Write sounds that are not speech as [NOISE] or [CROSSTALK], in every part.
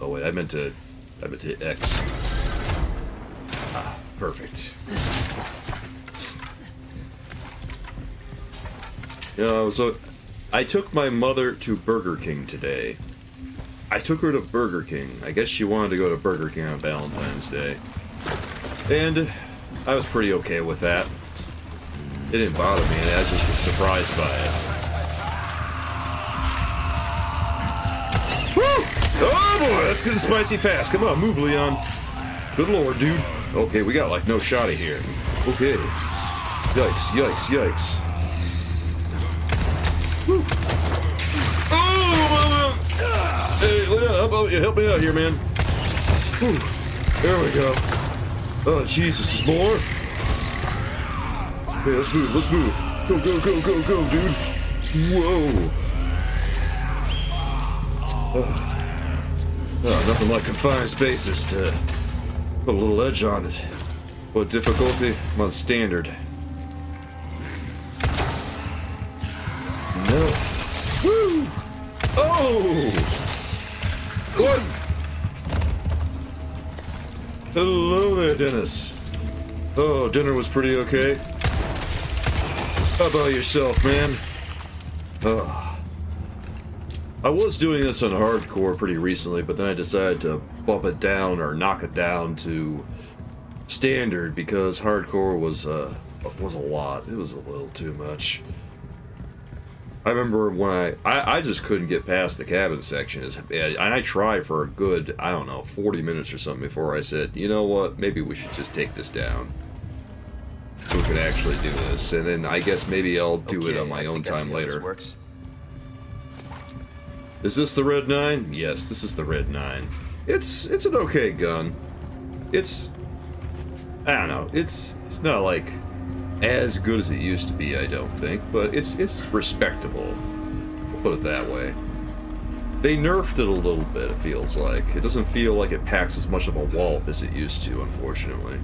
Oh wait, I meant to. I meant to hit X. Ah, perfect. Yeah, so I took my mother to Burger King today. I took her to Burger King. I guess she wanted to go to Burger King on Valentine's Day. And I was pretty okay with that. It didn't bother me, I just was surprised by it. That's getting spicy fast. Come on, move, Leon. Good lord, dude. Okay, we got like no shotty here. Okay. Yikes, yikes, yikes. Woo. Oh, hey, Leon, help, help me out here, man. Whew. There we go. Oh, Jesus, there's more? Okay, let's move, let's move. Go, go, go, go, go, dude. Whoa. Oh. Oh, nothing like confined spaces to put a little edge on it. What difficulty? On standard. No. Woo! Oh! What? Hello there, Dennis. Oh, dinner was pretty okay. How about yourself, man? Oh. I was doing this on hardcore pretty recently, but then I decided to bump it down or knock it down to standard because hardcore was uh, was a lot. It was a little too much. I remember when I, I, I just couldn't get past the cabin section, and I tried for a good, I don't know, 40 minutes or something before I said, you know what, maybe we should just take this down. So we can actually do this, and then I guess maybe I'll do okay, it on my own time later. Works. Is this the Red 9? Yes, this is the Red 9. It's, it's an okay gun. It's, I don't know, it's, it's not like as good as it used to be, I don't think, but it's it's respectable. We'll put it that way. They nerfed it a little bit, it feels like. It doesn't feel like it packs as much of a wallop as it used to, unfortunately.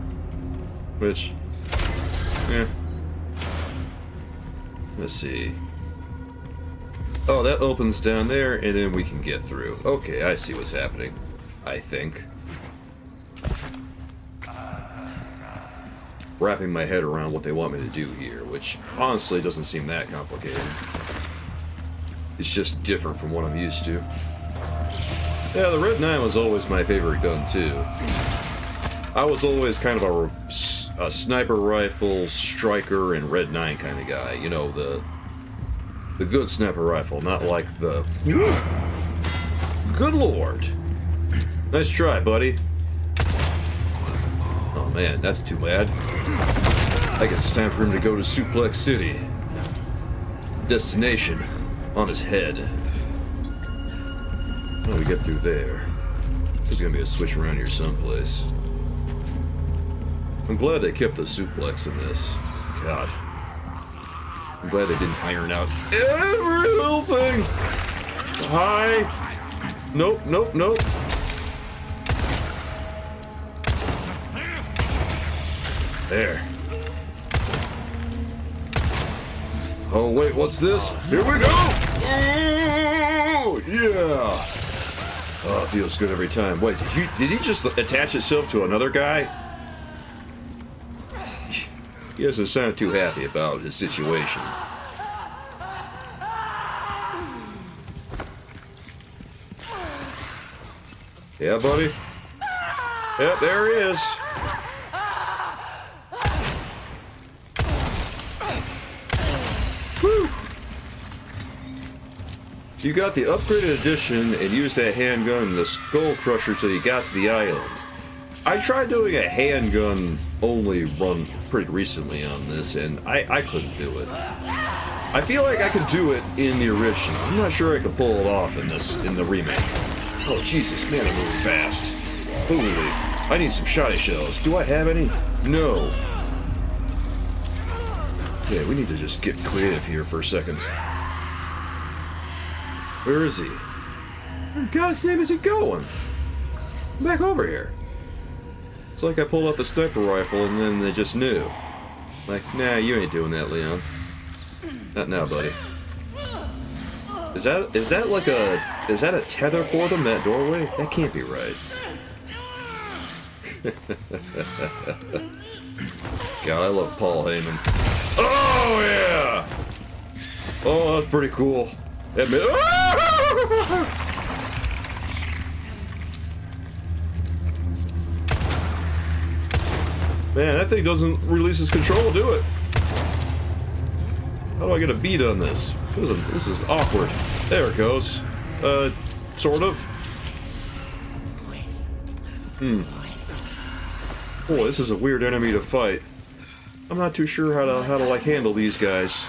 Which, yeah. Let's see. Oh, that opens down there, and then we can get through. Okay, I see what's happening. I think. wrapping my head around what they want me to do here, which honestly doesn't seem that complicated. It's just different from what I'm used to. Yeah, the Red 9 was always my favorite gun, too. I was always kind of a, a sniper rifle, striker, and Red 9 kind of guy. You know, the the good sniper rifle, not like the... Good lord! Nice try, buddy. Oh man, that's too bad. I guess it's time for him to go to Suplex City. Destination on his head. How do we get through there? There's gonna be a switch around here someplace. I'm glad they kept the suplex in this. God. I'm glad they didn't iron out every little thing. Hi. Nope, nope, nope. There. Oh, wait, what's this? Here we go! Oh, yeah! Oh, it feels good every time. Wait, did you did he just attach itself to another guy? He doesn't sound too happy about his situation. Yeah, buddy? Yep, there he is. You got the upgraded edition and used that handgun and the skull crusher till you got to the island. I tried doing a handgun only run pretty recently on this and I, I couldn't do it. I feel like I could do it in the original. I'm not sure I could pull it off in this in the remake. Oh Jesus, man, I'm moving fast. Holy, I need some shotty shells. Do I have any? No. Okay, we need to just get creative here for a second. Where is he? God's name is he going? Back over here. It's like I pulled out the sniper rifle and then they just knew. Like, nah, you ain't doing that, Leon. Not now, buddy. Is that is that like a is that a tether for them that doorway? That can't be right. [LAUGHS] God, I love Paul Heyman. Oh yeah! Oh, that's pretty cool. Admit. [LAUGHS] Man, that thing doesn't release its control, do it? How do I get a beat on this? This is, this is awkward. There it goes. Uh, sort of. Hmm. Boy, this is a weird enemy to fight. I'm not too sure how to how to like handle these guys.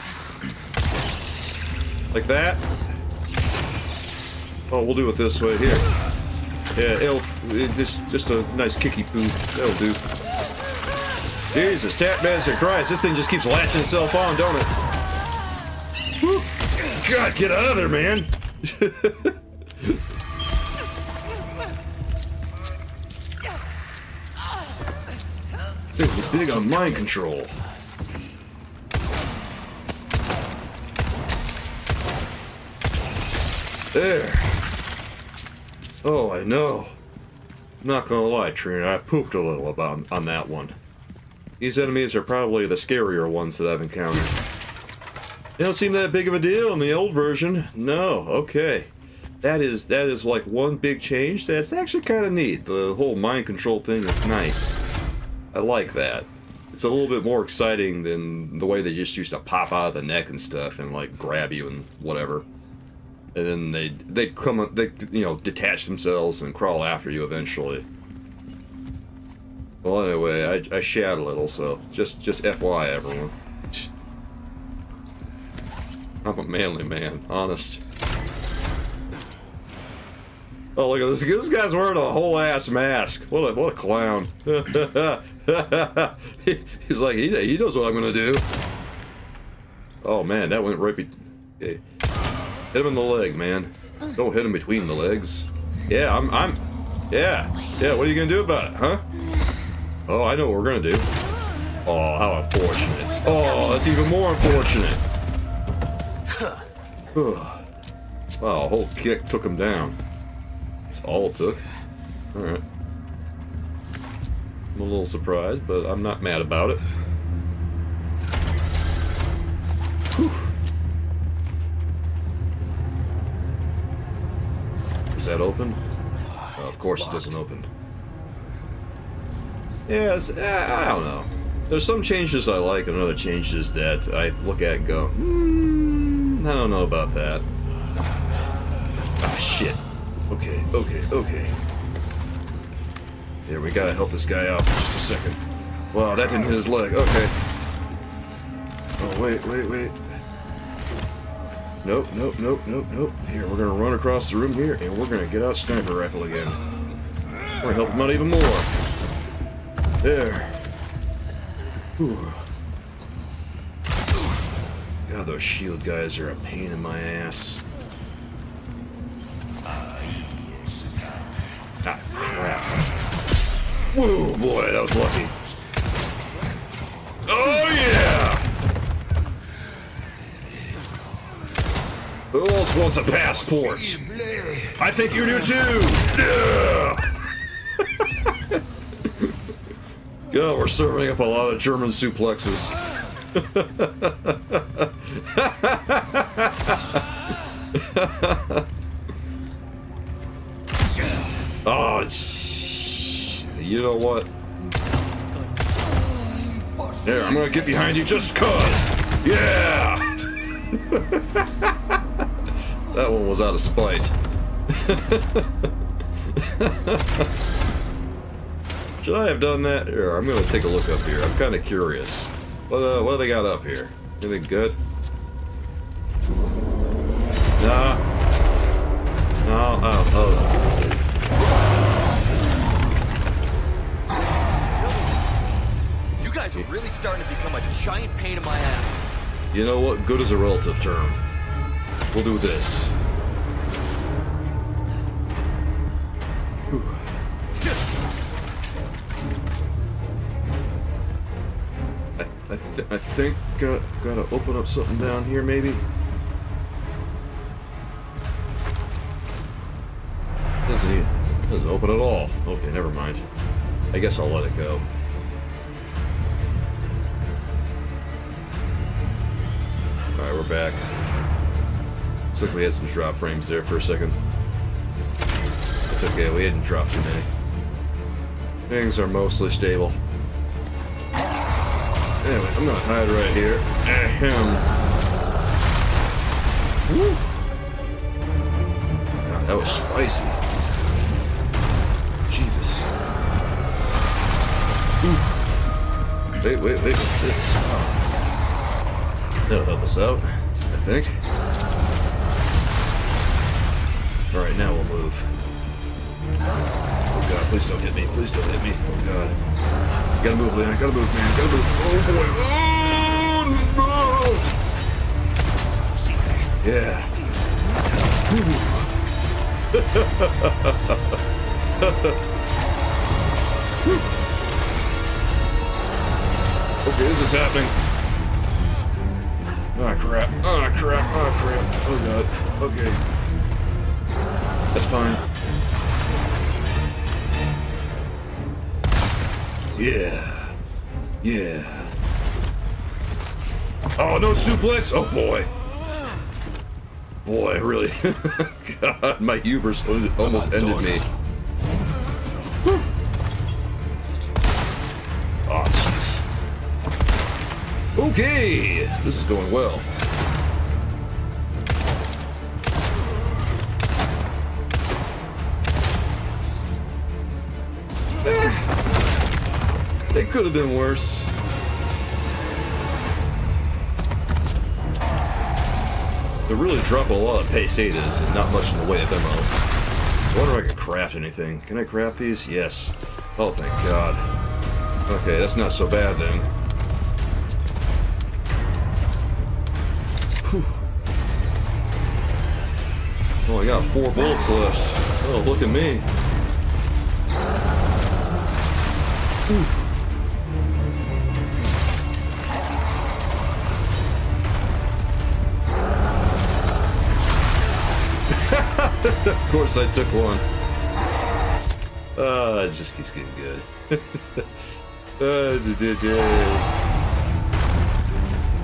Like that? Oh, we'll do it this way here. Yeah, elf, just just a nice kicky poo. That'll do. Jesus, tap dancing Christ, this thing just keeps latching itself on, don't it? God, get out of there, man! this thing's big on mind control. There. Oh, I know. I'm not gonna lie, Trina, I pooped a little about on that one. These enemies are probably the scarier ones that I've encountered. They don't seem that big of a deal in the old version. No, okay. That is that is like one big change. That's actually kind of neat. The whole mind control thing is nice. I like that. It's a little bit more exciting than the way they just used to pop out of the neck and stuff and like grab you and whatever. And then they they come up, they you know detach themselves and crawl after you eventually. Well, anyway, I, I shat a little, so just just FY everyone. I'm a manly man, honest. Oh, look at this. This guy's wearing a whole ass mask. What a, what a clown. [LAUGHS] He's like, he, he knows what I'm gonna do. Oh man, that went right be okay. Hit him in the leg, man. Don't hit him between the legs. Yeah, I'm, I'm, yeah. Yeah, what are you gonna do about it, huh? Oh, I know what we're gonna do. Oh, how unfortunate. Oh, that's even more unfortunate. wow, a whole kick took him down. That's all it took. Alright. I'm a little surprised, but I'm not mad about it. Whew. Is that open? Of course it doesn't open. Yeah, I don't know. There's some changes I like and other changes that I look at and go, hmm, I don't know about that. Ah, shit. Okay, okay, okay. Here, we gotta help this guy out for just a second. Wow, that didn't hit his leg. Okay. Oh, wait, wait, wait. Nope, nope, nope, nope, nope. Here, we're gonna run across the room here, and we're gonna get out sniper rifle again. We're gonna help him out even more. There. God, those shield guys are a pain in my ass. Ah, crap. Whoa, boy, that was lucky. Oh, yeah! Who else wants a passport? I think you do too! Yeah! [LAUGHS] God, we're serving up a lot of German suplexes. [LAUGHS] oh, you know what? There, I'm gonna get behind you just cause. Yeah! [LAUGHS] that one was out of spite. [LAUGHS] Should I have done that? Here, I'm gonna take a look up here. I'm kind of curious. What, uh, what do they got up here? Anything good? Nah. No, oh, oh. You guys are really starting to become a giant pain in my ass. You know what? Good is a relative term. We'll do this. I think got gotta open up something down here maybe. Doesn't even doesn't open at all. Okay, never mind. I guess I'll let it go. Alright, we're back. Looks like we had some drop frames there for a second. It's okay, we hadn't dropped too many. Things are mostly stable. Anyway, I'm gonna hide right here. Ahem. Woo! God, that was spicy. Jesus. Ooh. Wait, wait, wait, what's this? That'll help us out, I think. Alright, now we'll move. Oh god, please don't hit me. Please don't hit me. Oh god. Gotta move, Leon. Gotta move, man. Gotta move. Oh boy. Oh no! Yeah. okay, this is happening. Oh crap. Oh crap. Oh crap. Oh god. Okay. That's fine. Yeah. Yeah. Oh, no suplex? Oh, boy. Boy, really. [LAUGHS] God, my hubris almost ended me. Oh, jeez. Okay. This is going well. Could have been worse. They really drop a lot of pesetas and not much in the way of ammo. I wonder if I can craft anything. Can I craft these? Yes. Oh, thank God. Okay, that's not so bad then. Whew. Oh, I got four bullets left. Oh, look at me. Course I took one. Oh, it just keeps getting good. [LAUGHS] uh,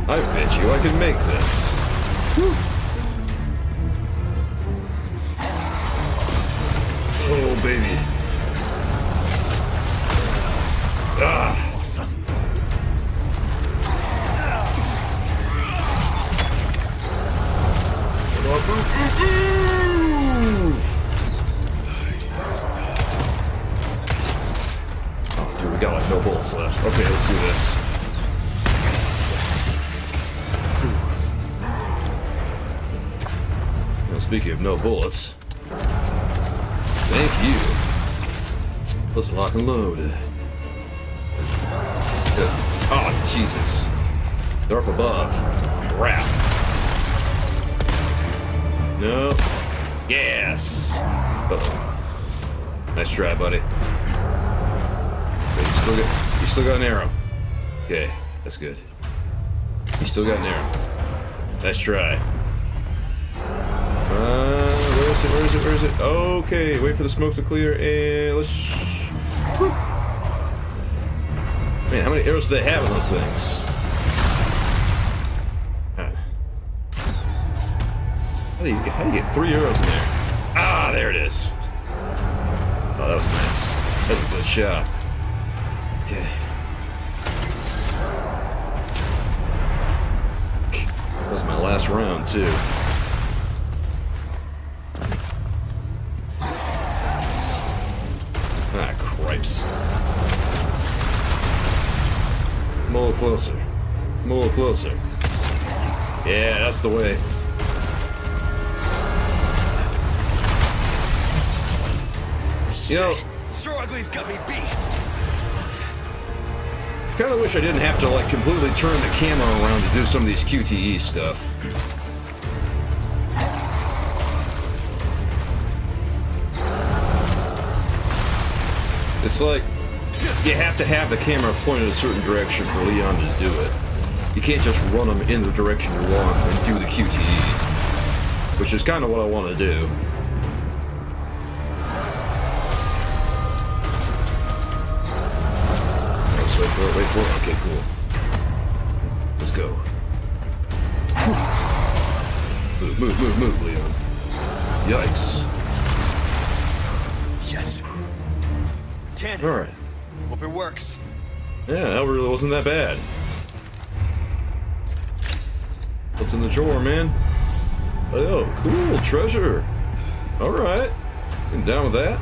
I bet you I can make this. Whew. Oh, baby. No bullets, thank you. Let's lock and load. Oh, Jesus. They're up above. Crap. No. Yes. Uh oh. Nice try, buddy. You still got you still got an arrow. Okay, that's good. You still got an arrow. Nice try. Uh, it? Where is it? Where is it? Okay, wait for the smoke to clear and let's. Whew. Man, how many arrows do they have in those things? How do you how do you get three arrows in there? Ah, there it is. Oh, that was nice. That was a good shot. Okay. That was my last round, too. Closer. Come a little closer. Yeah, that's the way. You know, Sir Ugly's got me beat. kind of wish I didn't have to like completely turn the camera around to do some of these QTE stuff. It's like you have to have the camera pointed a certain direction for Leon to do it. You can't just run him in the direction you want and do the QTE, which is kind of what I want to do. Let's wait for it, wait for it. Okay, cool. Let's go. Move, move, move, move, Leon. Yikes. Yes. Ten. All right hope it works. Yeah, that really wasn't that bad. What's in the drawer, man? Oh, cool, treasure. Alright. I'm down with that.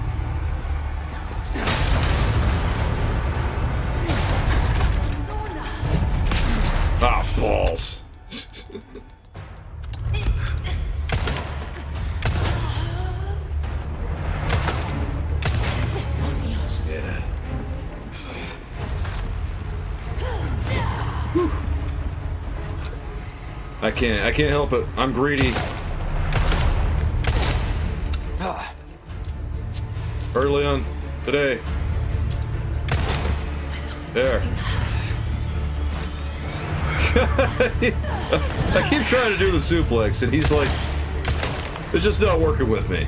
I can't. Help it. I'm greedy. Early on today. There. [LAUGHS] I keep trying to do the suplex, and he's like, it's just not working with me.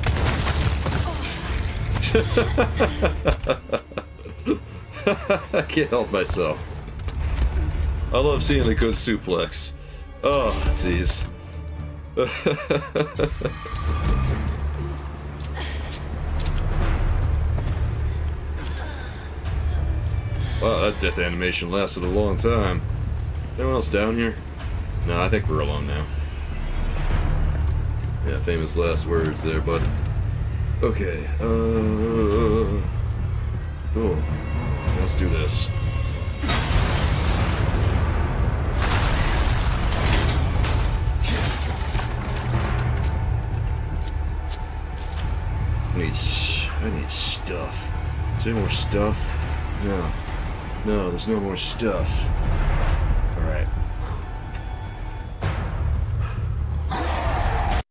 [LAUGHS] I can't help myself. I love seeing a good suplex. Oh, jeez. [LAUGHS] Wow, that death animation lasted a long time. Anyone else down here? No, I think we're alone now. Yeah, famous last words there, bud. Okay, uh... Cool. Let's do this. I need stuff. Is there more stuff? No. No, there's no more stuff. Alright.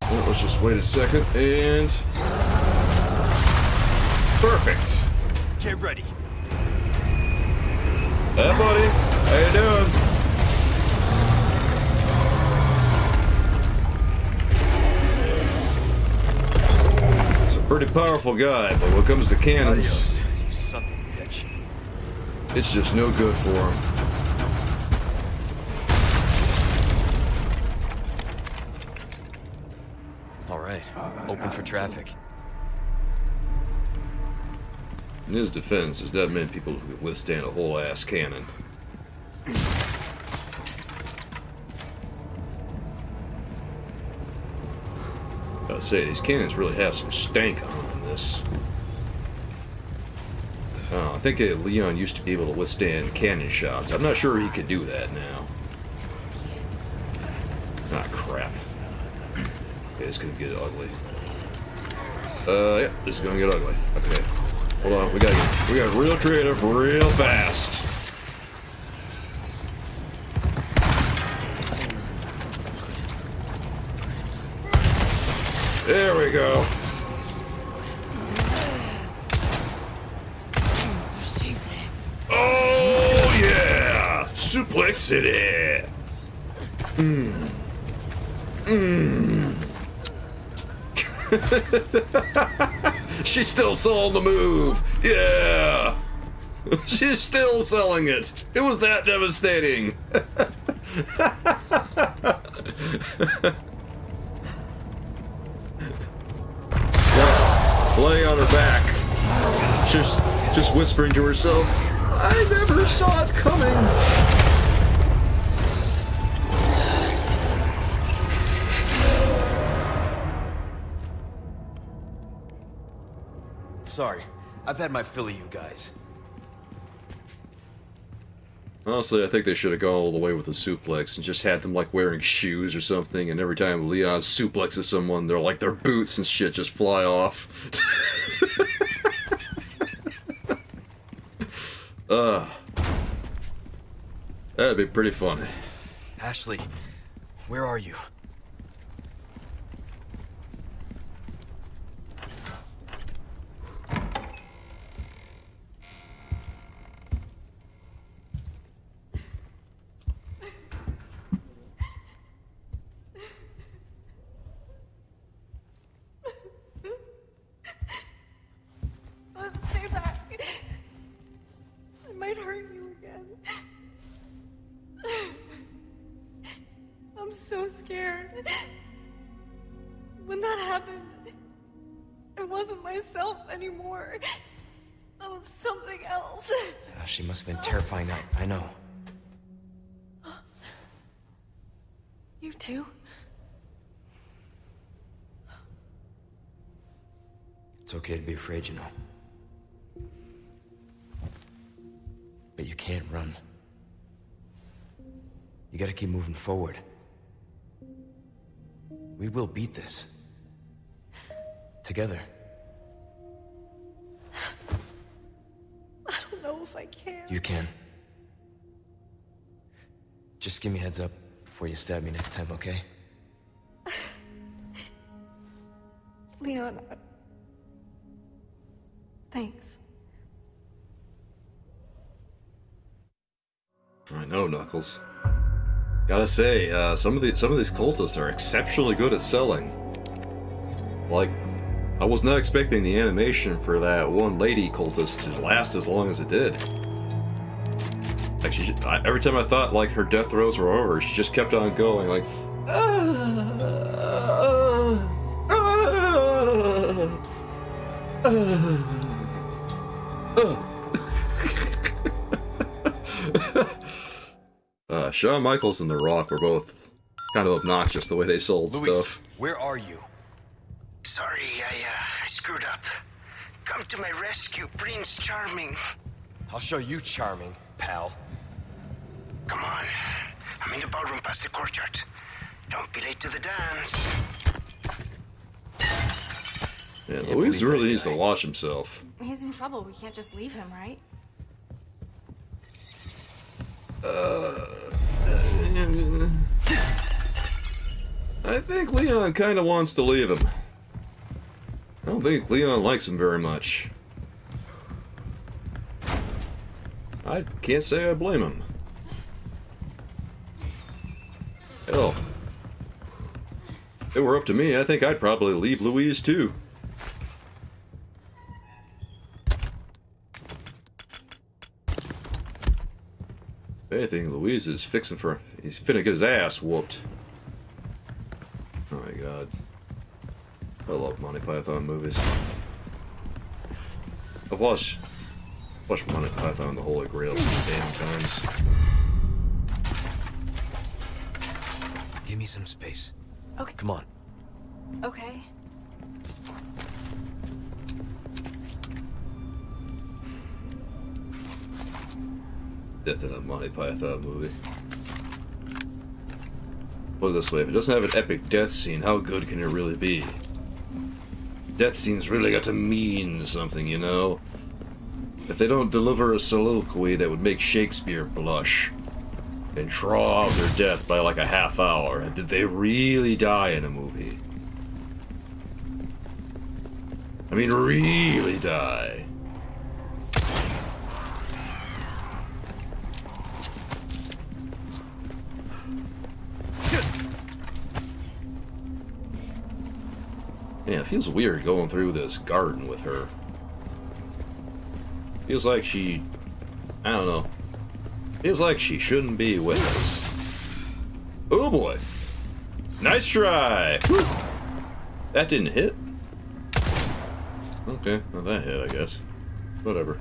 Well, let's just wait a second and. Perfect! get ready. Hey, buddy! How you doing? Pretty powerful guy, but when it comes to cannons, Adios, you son of a bitch. it's just no good for him. All right, open for traffic. In his defense, there's not many people who could withstand a whole ass cannon. I say these cannons really have some stank on them this. Uh, I think uh, Leon used to be able to withstand cannon shots. I'm not sure he could do that now. Ah, crap. Okay, it's gonna get ugly. Uh, yeah, this is gonna get ugly. Okay. Hold on, we gotta get, we got real creative real fast. There we go. Oh yeah! Suplex City! Hmm. Hmm. [LAUGHS] She's still selling the move. Yeah. [LAUGHS] She's still selling it. It was that devastating. [LAUGHS] Laying on her back. Just just whispering to herself, I never saw it coming. Sorry, I've had my fill of you guys. Honestly, I think they should have gone all the way with the suplex and just had them like wearing shoes or something, and every time Leon suplexes someone, they're like their boots and shit just fly off. [LAUGHS] uh, that'd be pretty funny. Ashley, where are you? When that happened, I wasn't myself anymore. I was something else. Oh, she must have been terrifying. I, I know. You too? It's okay to be afraid, you know. But you can't run. You gotta keep moving forward. We will beat this. Together. I don't know if I can. You can. Just give me a heads up before you stab me next time, okay? [LAUGHS] Leon. I- Thanks. I know, Knuckles. Gotta say, uh, some of the some of these cultists are exceptionally good at selling. Like, I was not expecting the animation for that one lady cultist to last as long as it did. Like, she, every time I thought like her death throes were over, she just kept on going, like. "Ah, ah, ah, ah, ah." Shawn Michaels and The Rock were both kind of obnoxious the way they sold Luis, stuff. where are you? Sorry, I, uh, I screwed up. Come to my rescue, Prince Charming. I'll show you charming, pal. Come on. I'm in the ballroom past the courtyard. Don't be late to the dance. Yeah, Can't Luis really that needs to guy. watch himself. He's in trouble. We can't just leave him, right? I think Leon kind of wants to leave him. I don't think Leon likes him very much. I can't say I blame him. Hell, if it were up to me, I think I'd probably leave Luis too. Anything, Luis is fixing for. He's finna get his ass whooped. Oh my god. I love Monty Python movies. I've watched, watched Monty Python the Holy Grail so many damn times. Give me some space. Okay. Come on. Okay. Death in a Monty Python movie. Put it this way, if it doesn't have an epic death scene, how good can it really be? Death scenes really got to mean something, you know? If they don't deliver a soliloquy that would make Shakespeare blush and draw out their death by like a half hour, did they really die in a movie? I mean, really die. Man, it feels weird going through this garden with her. Feels like she... I don't know. Feels like she shouldn't be with us. Oh boy. Nice try! That didn't hit. Okay, well that hit, I guess. Whatever.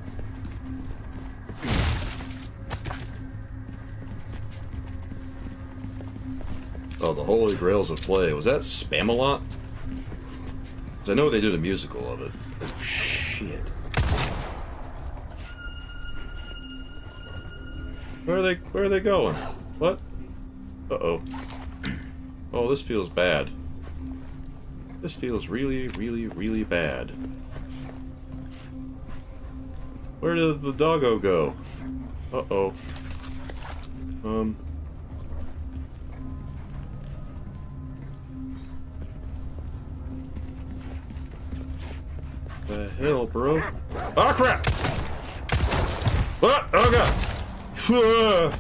Oh, the Holy Grails of Play. Was that Spamalot? I know they did a musical of it. Oh, shit. Where are they where are they going? What? Uh-oh. Oh, this feels bad. This feels really, really, really bad. Where did the doggo go? Uh-oh. Um... The hell, bro? Oh crap! What? Oh god! Ah.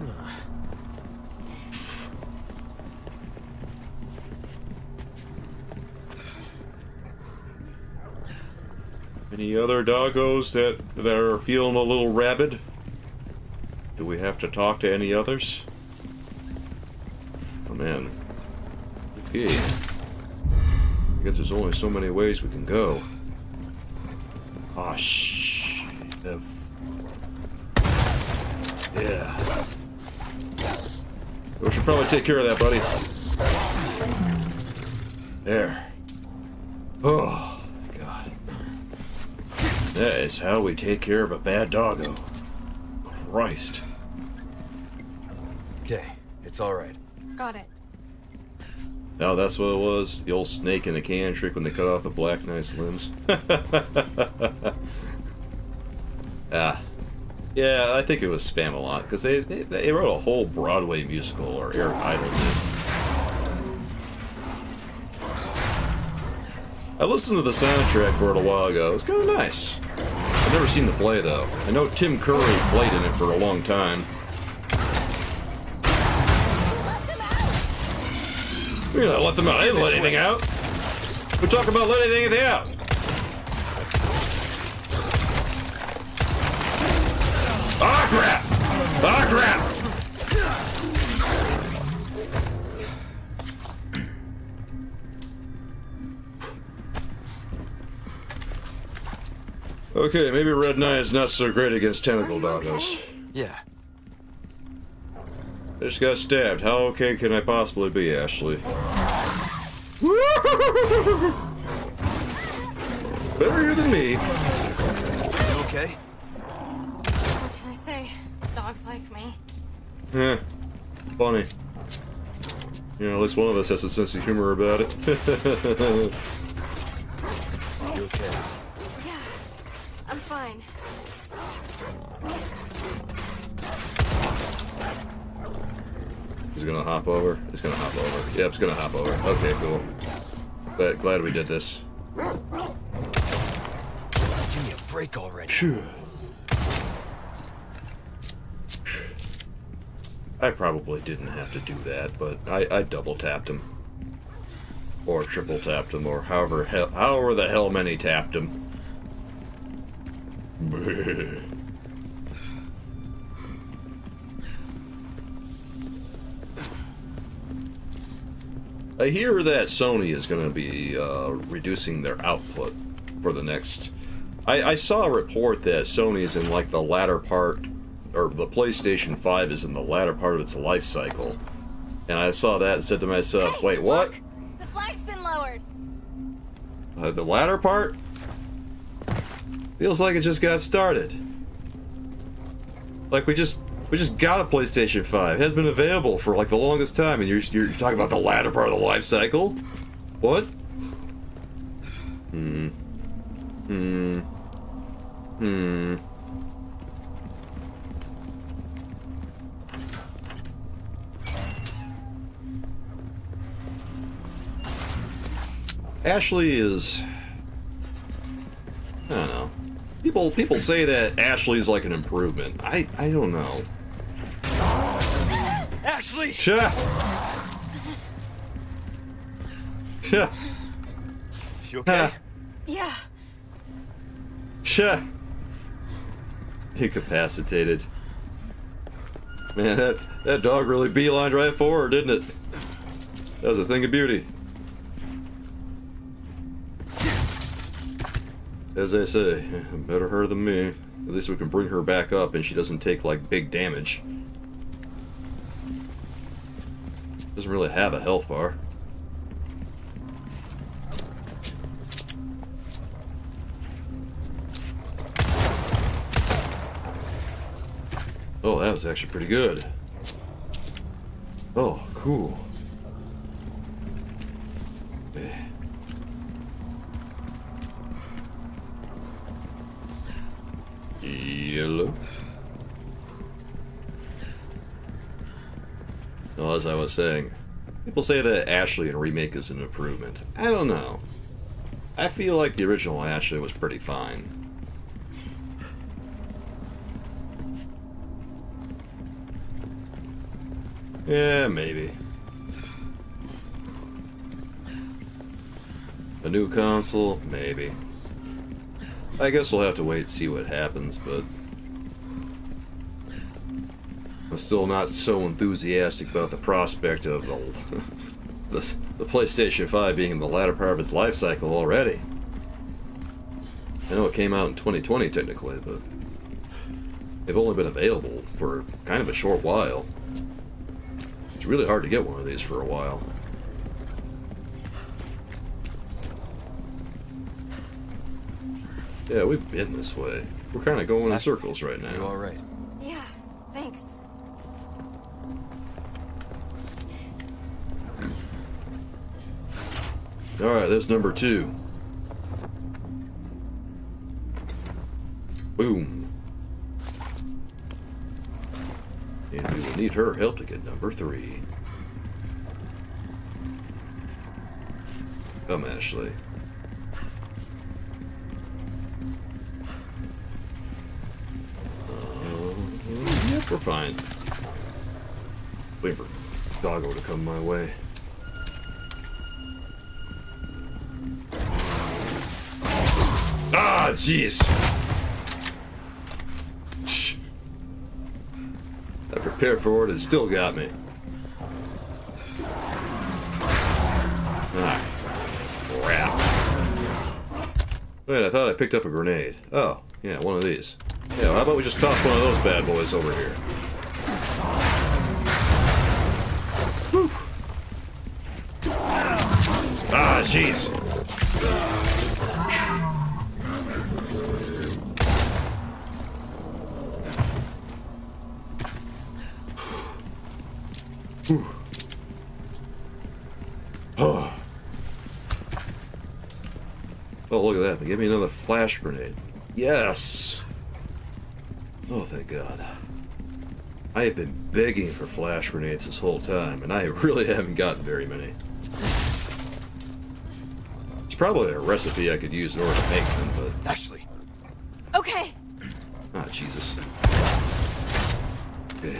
[SIGHS] Any other doggos that that are feeling a little rabid? Do we have to talk to any others? Oh man. Okay. I guess there's only so many ways we can go. Ah, shh. Ev. Yeah. We should probably take care of that, buddy. There. Oh, God. That is how we take care of a bad doggo. Christ. Okay, it's all right. Got it. Now that's what it was. The old snake in the can trick when they cut off the Black Knight's limbs. [LAUGHS] ah. Yeah, I think it was Spamalot because they, they they wrote a whole Broadway musical, or Eric Idle did. I listened to the soundtrack for it a while ago. It was kind of nice. I've never seen the play though. I know Tim Curry played in it for a long time. We're gonna let them out. I didn't let anything out. We're talking about letting anything out. Ah crap! Ah crap! Okay, maybe Red 9 is not so great against tentacle doggos. Yeah. I just got stabbed. How okay can I possibly be, Ashley? [LAUGHS] Better you than me. You okay? What can I say? Dogs like me. Yeah. funny. You know, at least one of us has a sense of humor about it. You [LAUGHS] okay? Yeah, I'm fine. He's gonna hop over. He's gonna hop over. Yep, it's gonna hop over. Okay, cool. But glad we did this. Give me a break already. Phew. I probably didn't have to do that, but I, I double tapped him. Or triple tapped him, or however hell, however the hell many tapped him. [LAUGHS] I hear that Sony is going to be uh, reducing their output for the next. I, I saw a report that Sony is in like the latter part, or the PlayStation 5 is in the latter part of its life cycle. And I saw that and said to myself, Hey, wait, what? look! The flag's been lowered. Uh, the latter part? Feels like it just got started. Like we just we just got a PlayStation 5. It has been available for like the longest time, and you're you're talking about the latter part of the life cycle. What? Hmm. Hmm. Hmm. Ashley is I don't know. People people say that Ashley's like an improvement. I I don't know. Ashley! Cha. Cha. You okay? Yeah. Cha. Incapacitated. Man, that that dog really beelined right for her, didn't it? That was a thing of beauty. As I say, better her than me. At least we can bring her back up and she doesn't take like big damage. Doesn't really have a health bar. Oh, that was actually pretty good. Oh, cool. As I was saying, people say that Ashley in Remake is an improvement. I don't know. I feel like the original Ashley was pretty fine. Yeah, maybe. A new console? Maybe. I guess we'll have to wait and see what happens, but... I'm still not so enthusiastic about the prospect of the, [LAUGHS] the, the PlayStation 5 being in the latter part of its life cycle already. I know it came out in 2020 technically, but they've only been available for kind of a short while. It's really hard to get one of these for a while. Yeah, we've been this way. We're kind of going in circles right now. You all right? Alright, that's number two. Boom. And we will need her help to get number three. Come, Ashley. Uh, yep, we're fine. Wait for Doggo to come my way. Jeez. I prepared for it, it still got me. Ah, crap. Wait, I thought I picked up a grenade. Oh, yeah, one of these. Yeah, how about we just toss one of those bad boys over here? Whew. Ah, jeez. Oh. [SIGHS] Oh, look at that. They gave me another flash grenade. Yes! Oh, thank God. I have been begging for flash grenades this whole time, and I [LAUGHS] really haven't gotten very many. It's probably a recipe I could use in order to make them, but... Ashley, Okay. Ah, Jesus. Okay.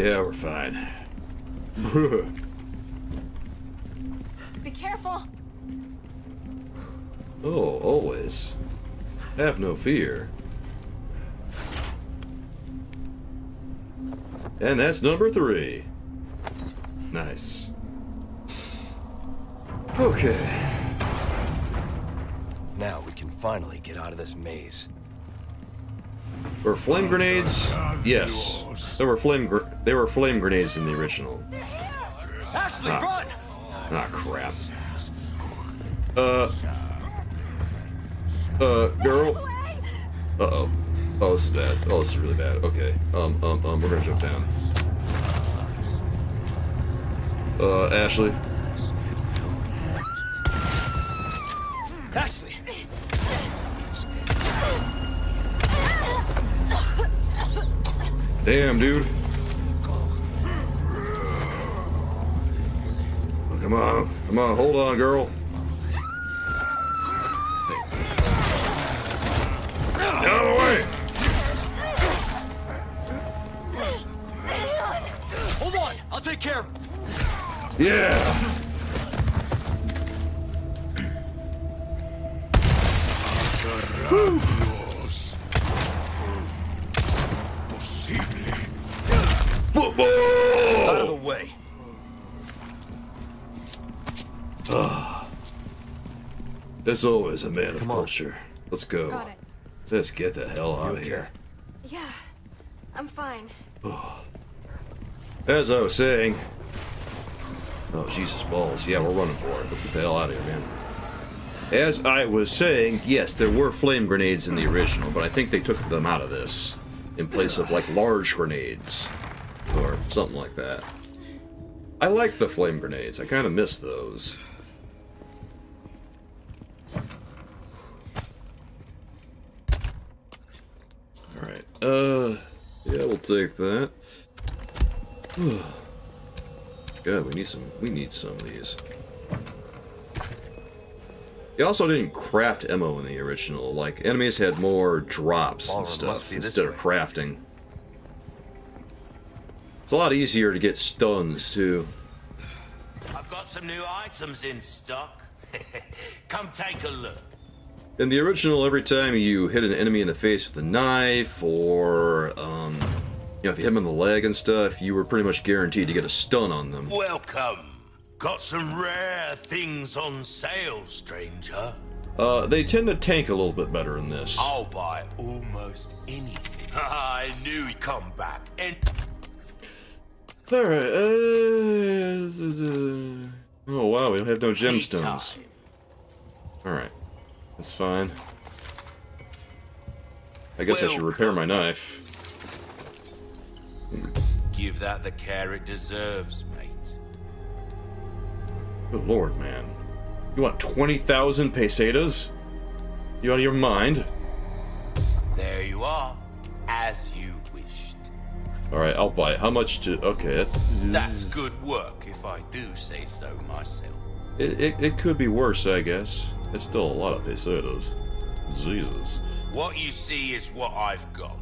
Yeah, we're fine. [LAUGHS] Be careful. oh, always. Have no fear. And that's number three. Nice. Okay. now we can finally get out of this maze. Were flame grenades? Yes. There were flame gr there were flame grenades in the original. Ashley, Ah. run! Ah crap. Uh Uh girl. Uh oh. Oh this is bad. Oh this is really bad. Okay. Um um um we're gonna jump down. Uh Ashley. Ashley! Damn dude. Come on, hold on, girl. Out of the way! Hold on! I'll take care of him! Yeah! As always, a man of culture. Let's go. Got it. Let's get the hell out of here. Yeah, I'm fine. Oh. As I was saying. Oh, Jesus balls. Yeah, we're running for it. Let's get the hell out of here, man. As I was saying, yes, there were flame grenades in the original, but I think they took them out of this in place of like large grenades or something like that. I like the flame grenades. I kind of miss those. All right. Uh, yeah, we'll take that. [SIGHS] God, we need some. We need some of these. They also didn't craft ammo in the original. Like enemies had more drops Ballroom and stuff be this instead of crafting. It's a lot easier to get stuns too. I've got some new items in stock. [LAUGHS] Come take a look. In the original, every time you hit an enemy in the face with a knife, or um, you know, if you hit them in the leg and stuff, you were pretty much guaranteed to get a stun on them. Welcome. Got some rare things on sale, stranger. Uh, they tend to tank a little bit better in this. I'll buy almost anything. [LAUGHS] I knew he'd come back. And All right. Uh, oh wow, we don't have no gemstones. time. That's fine. I guess I should repair my knife. Give that the care it deserves, mate. Good lord, man. You want 20,000 pesetas? You out of your mind? There you are, as you wished. Alright, I'll buy it. How much to... Okay, that's... That's good work, if I do say so myself. It, it, it could be worse, I guess. It's still a lot of pesetas. Jesus. What you see is what I've got.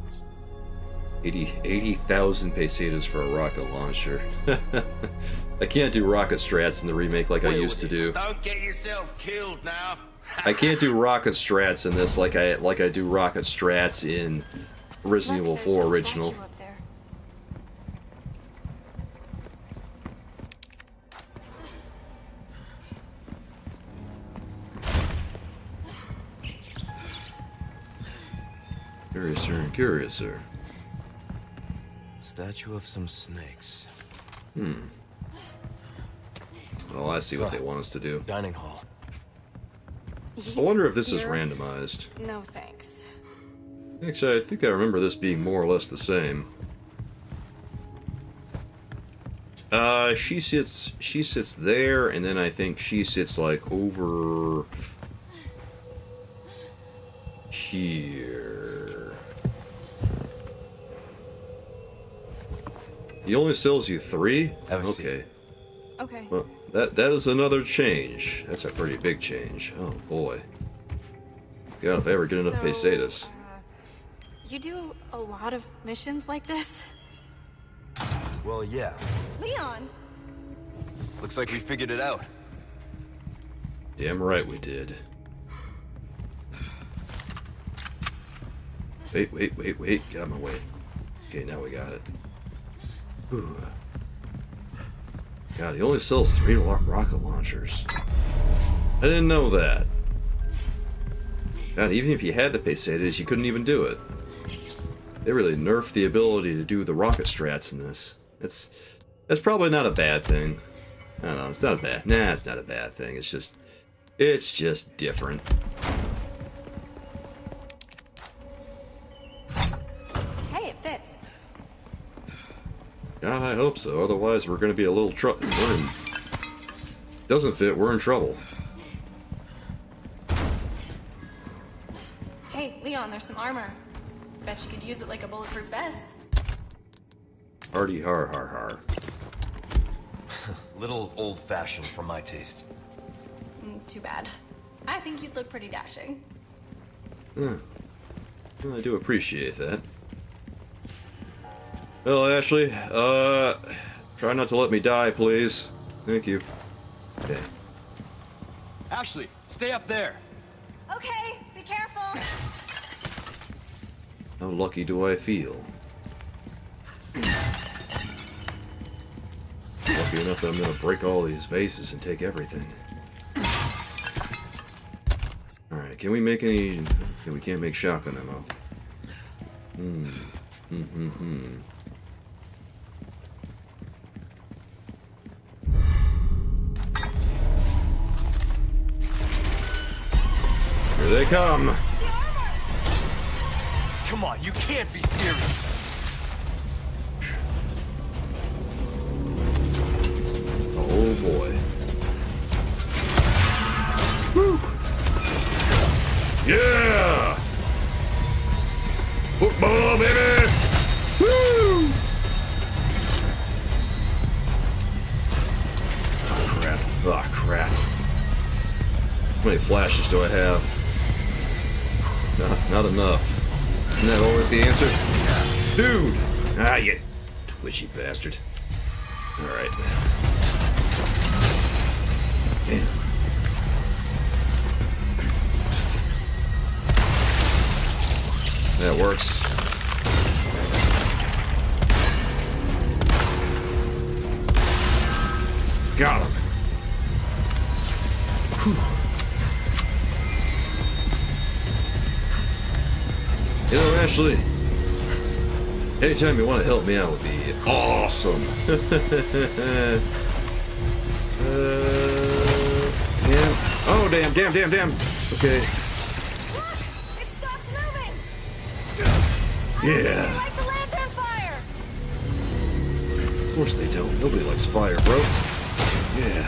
80 80,000 pesetas for a rocket launcher. [LAUGHS] I can't do rocket strats in the remake like I used to do. Don't get yourself killed now. [LAUGHS] I can't do rocket strats in this like I like I do rocket strats in Resident Evil 4 original. Curiouser and curiouser. Statue of some snakes. Hmm. Well, I see what they want us to do. Dining hall. I wonder if this is randomized. No thanks. Actually, I think I remember this being more or less the same. Uh, she sits, she sits there, and then I think she sits like over here. He only sells you three. Have a seat. okay. Okay. Well, that that is another change. That's a pretty big change. Oh boy. God, if I ever get enough So, pesetas. uh, you do a lot of missions like this? Well, yeah. Leon! Looks like we figured it out. Damn right we did. Wait, wait, wait, wait. Get out of my way. Okay, now we got it. God, he only sells three rocket launchers. I didn't know that. God, even if you had the pesetas, you couldn't even do it. They really nerfed the ability to do the rocket strats in this. That's that's probably not a bad thing. I don't know, it's not a bad. Nah, it's not a bad thing. It's just, it's just different. God, I hope so. Otherwise, we're going to be a little trouble. Doesn't fit. We're in trouble. Hey, Leon, there's some armor. Bet you could use it like a bulletproof vest. Hardy har har har. [LAUGHS] Little old-fashioned for my taste. Mm, too bad. I think you'd look pretty dashing. Well, I do appreciate that. Well, Ashley, uh, try not to let me die, please. Thank you. Okay. Ashley, stay up there. Okay, be careful! How lucky do I feel? Lucky enough that I'm gonna break all these vases and take everything. Alright, can we make any... Okay, we can't make shotgun ammo. Hmm. Hmm, hmm, Here they come! Come on, you can't be serious. Oh boy. Woo. Yeah! Football, baby! Woo! Oh ah, crap. Oh crap. How many flashes do I have? Not, not enough. Isn't that always the answer? Dude! Ah, you twitchy bastard. Alright. Damn. That works. Got him. You know, Ashley, anytime you want to help me out would be awesome. [LAUGHS] uh, yeah. Oh, damn, damn, damn, damn. Okay. Look! It stopped moving! Yeah. Like the lantern fire! Of course they don't. Nobody likes fire, bro. Yeah.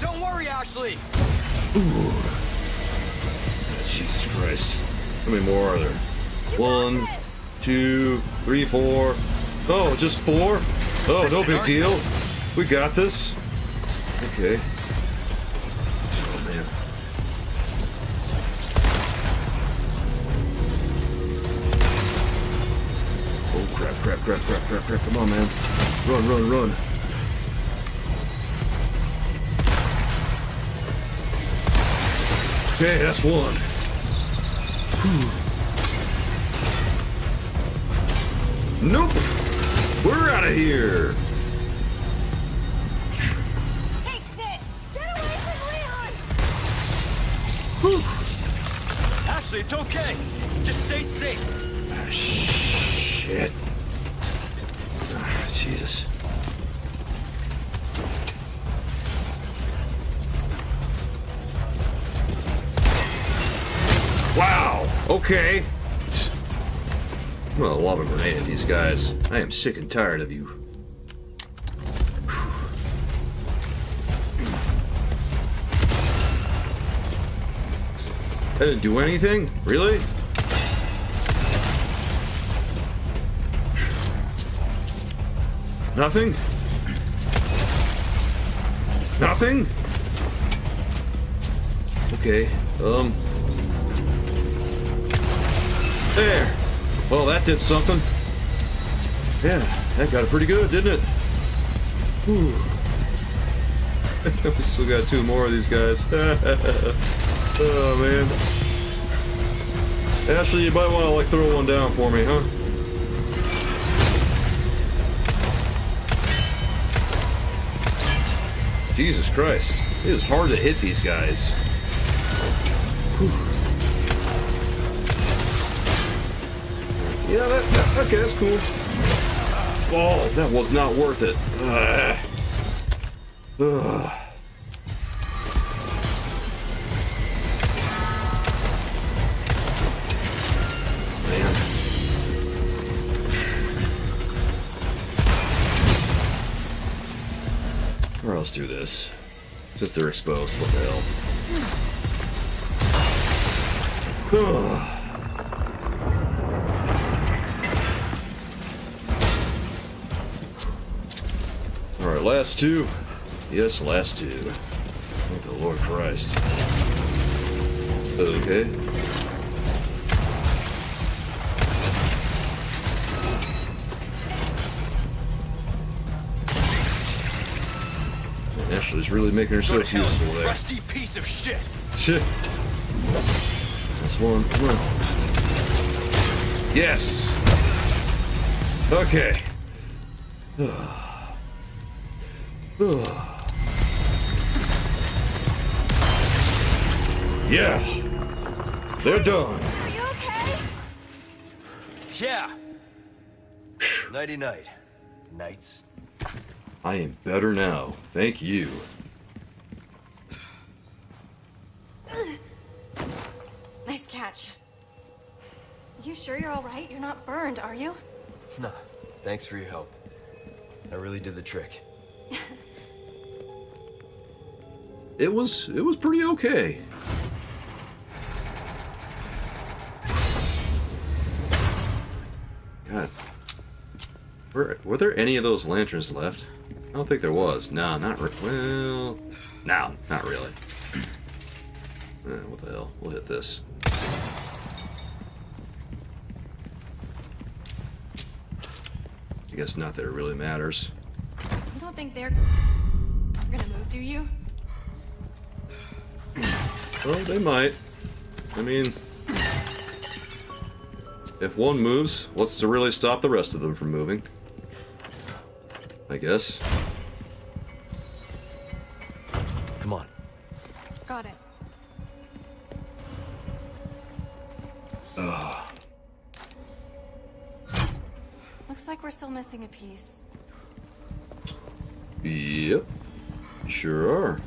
Don't worry, Ashley. Ooh. Jesus Christ. How many more are there? One, two, three, four. Oh, just four? Oh, no big deal. We got this. Okay. Oh, man. Oh, crap, crap, crap, crap, crap, crap. Come on, man. Run, run, run. Okay, that's one. Nope. We're out of here. Take this! Get away from Leon! Ashley, it's okay. Just stay safe. Ah, shit. Ah, Jesus. Wow. Okay. I'm gonna lob a grenade at these guys. I am sick and tired of you. I didn't do anything? Really? Nothing? Nothing? Okay, um... There! Well, that did something. Yeah, that got it pretty good, didn't it? Whew. [LAUGHS] we still got two more of these guys. [LAUGHS] oh, man. Ashley, you might want to, like, throw one down for me, huh? Jesus Christ. It is hard to hit these guys. Whew. Yeah, that, that- okay, that's cool. Balls, that was not worth it. Ugh. Ugh. Or else do this. Since they're exposed, what the hell? Last two. Yes, last two. Thank the Lord Christ. Okay. Ashley's really making herself useful there. rusty piece of shit. Shit. That's one. Come on. Yes. Okay. Yeah. They're done. Are you okay? Yeah. Nighty night. Nights. I am better now. Thank you. [CLEARS THROAT] Nice catch. You sure you're alright? You're not burned, are you? Nah, thanks for your help. I really did the trick. [LAUGHS] It was it was pretty okay. God. Were, were there any of those lanterns left? I don't think there was. No, not well. No, not really. [CLEARS THROAT] Eh, what the hell? We'll hit this. I guess not that it really matters. You don't think they're gonna move, do you? Well, they might. I mean, if one moves, what's to really stop the rest of them from moving? I guess. Come on. Got it. Looks like we're still missing a piece. Yep. Sure are.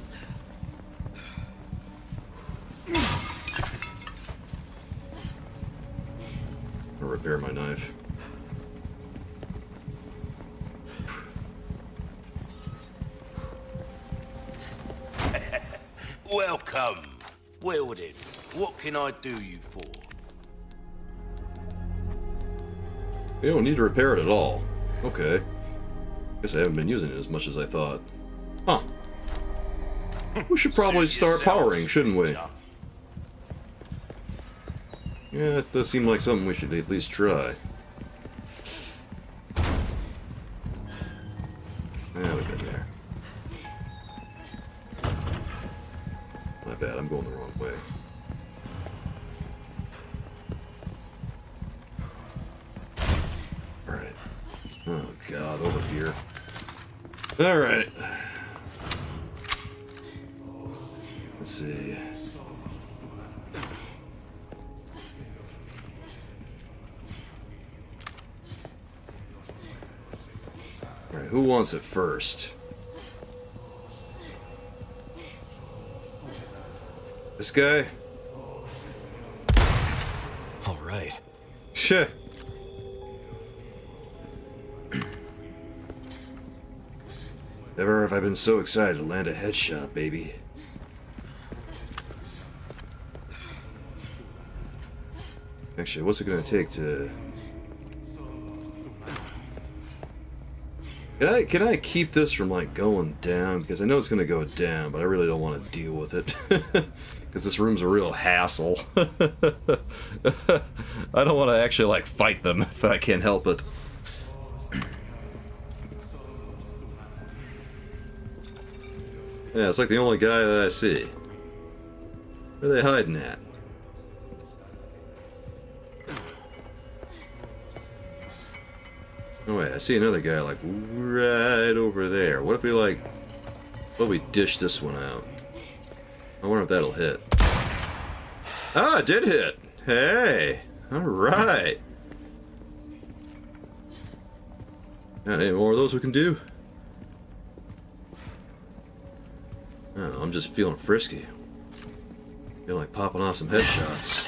I'll repair my knife. [LAUGHS] Welcome. Well then, what can I do you for? We don't need to repair it at all. Okay. Guess I haven't been using it as much as I thought. Huh. We should probably start powering, shouldn't we? Yeah, it does seem like something we should at least try. Wants it first? This guy? All right. Shit. Never have I been so excited to land a headshot, baby. Actually, what's it gonna take to... Can I, can I keep this from, like, going down? Because I know it's gonna go down, but I really don't want to deal with it. [LAUGHS] Because this room's a real hassle. [LAUGHS] I don't want to actually, like, fight them [LAUGHS] if I can't help it. Yeah, it's like the only guy that I see. Where are they hiding at? I see another guy like right over there. What if we like, what if we dish this one out? I wonder if that'll hit. Ah, it did hit. Hey, all right. Got any more of those we can do? I don't know, I'm just feeling frisky. Feel like popping off some headshots.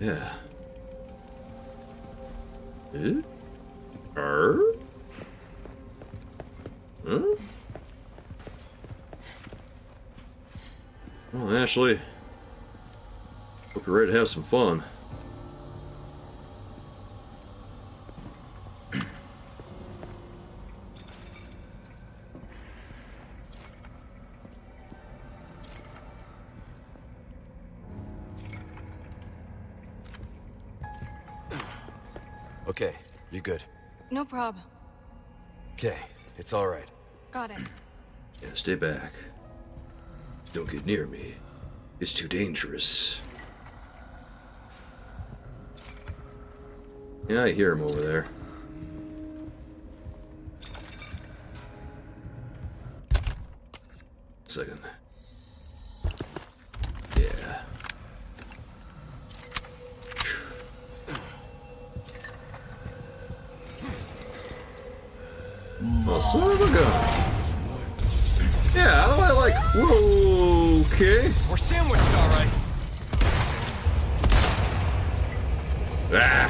Yeah. Eh? Er? Huh? Well, Ashley. Hope you're ready to have some fun. No. Okay, it's all right. Got it. Yeah, stay back. Don't get near me. It's too dangerous. Yeah, I hear him over there. Sandwiched, all right. Ah.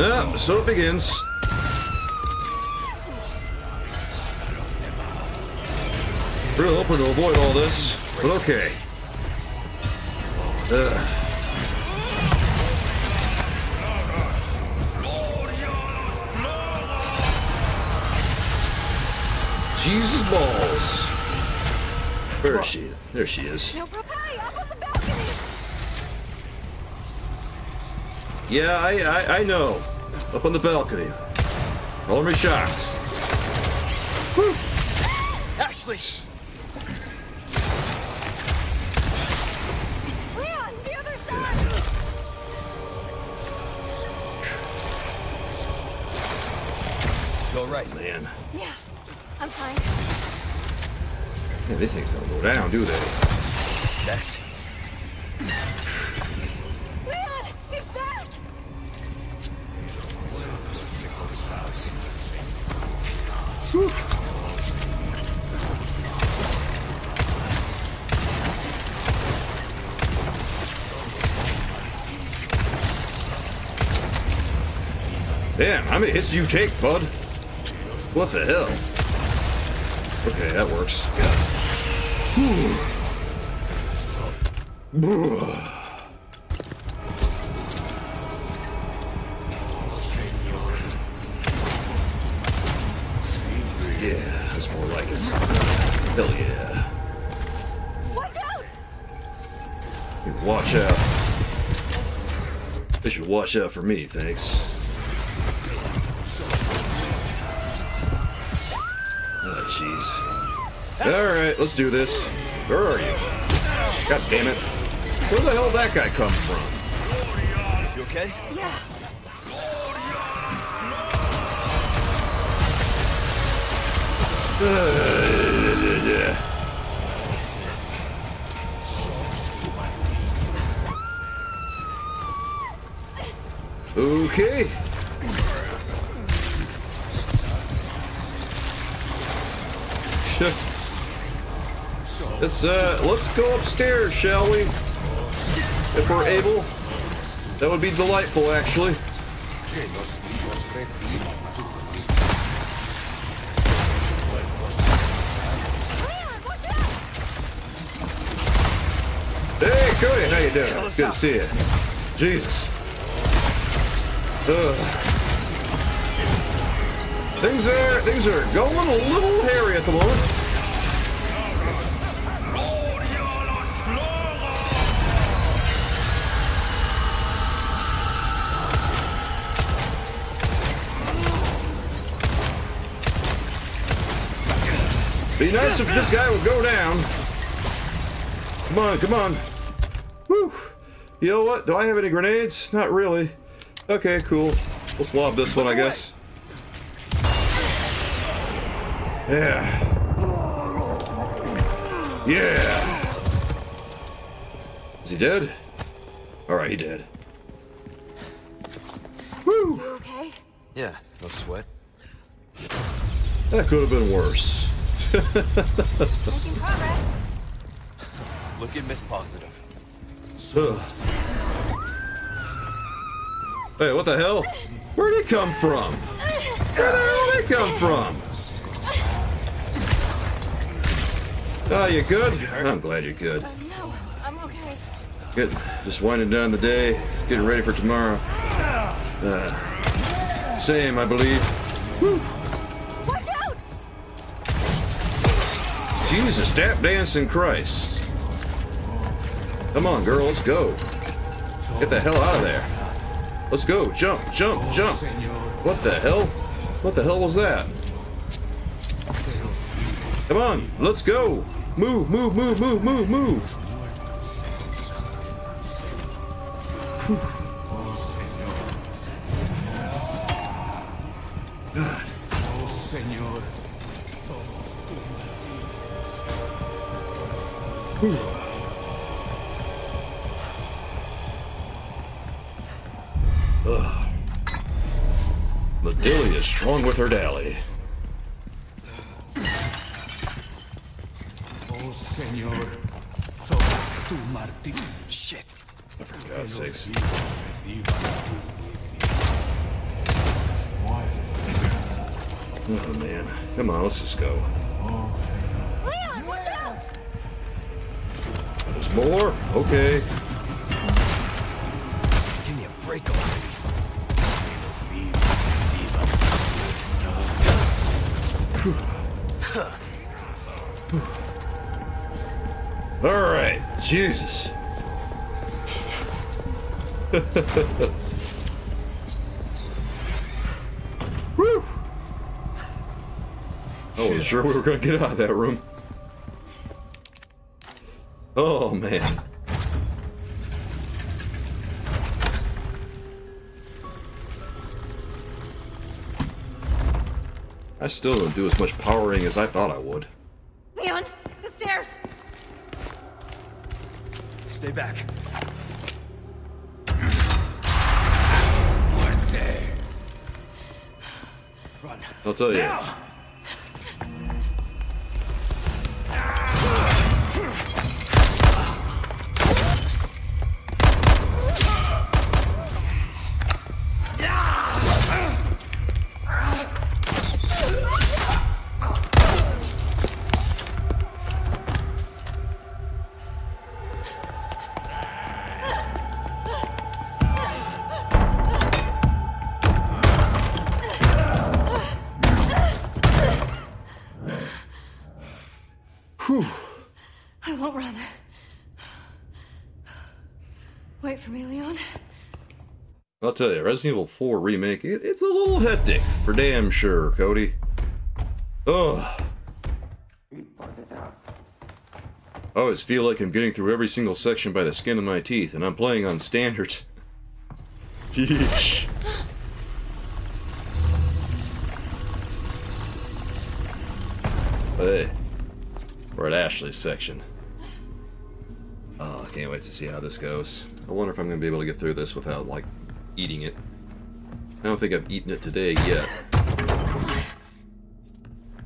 Ah, so it begins. Really hoping to avoid all this, but okay. Ugh. Jesus balls. Where is she? There she is. No problem. Hi, up on the balcony. Yeah, I, I, I know. Up on the balcony. Roll me shots. Ashley! Leon, the other side! You alright? Man. Yeah, I'm fine. Yeah, these things don't go down, do they? Next. Leon, he's back! Damn, how many hits do you take, bud? What the hell? Okay, that works. Yeah, that's more like it. Hell yeah. Watch out! Watch out. They should watch out for me, thanks. Alright, let's do this. Where are you? God damn it. Where the hell did that guy come from? You okay? Yeah. [SIGHS] Okay. Let's uh let's go upstairs, shall we? If we're able. That would be delightful actually. Hey Cody, how you doing? Good to see you. Jesus. Ugh. Things are things are going a little hairy at the moment. If this guy would go down. Come on, come on. Whew. You know what? Do I have any grenades? Not really. Okay, cool. Let's lob this one, I guess. Yeah. Yeah. Is he dead? Alright, he dead. Woo! You okay? Yeah, no sweat. That could have been worse. Making progress. Looking Miss Positive. Ugh. Hey, what the hell? Where'd he come from? Where the hell did he come from? Oh, you good? I'm glad you're good. Uh, no, I'm okay. Good. Just winding down the day, getting ready for tomorrow. Uh, same, I believe. Watch Jesus, tap dancing Christ. Come on, girl, let's go. Get the hell out of there. Let's go. Jump, jump, jump. What the hell? What the hell was that? Come on, let's go. Move, move, move, move, move, move. Madelia with her dally. Oh, Señor, sos tú, Martín. Shit. For God's sakes. Oh man. Come on, let's just go. Oh, Leon, watch out! There's more? Okay. Jesus. Woo! I was sure we were going to get out of that room. Oh, man. I still don't do as much powering as I thought I would. Stay back. Run. I'll tell you. I tell you, Resident Evil 4 Remake, it, it's a little hectic, for damn sure, Cody. Ugh. I always feel like I'm getting through every single section by the skin of my teeth, and I'm playing on standard. [LAUGHS] Yeesh. Hey, we're at Ashley's section. Oh, I can't wait to see how this goes. I wonder if I'm going to be able to get through this without, like, eating it. I don't think I've eaten it today yet.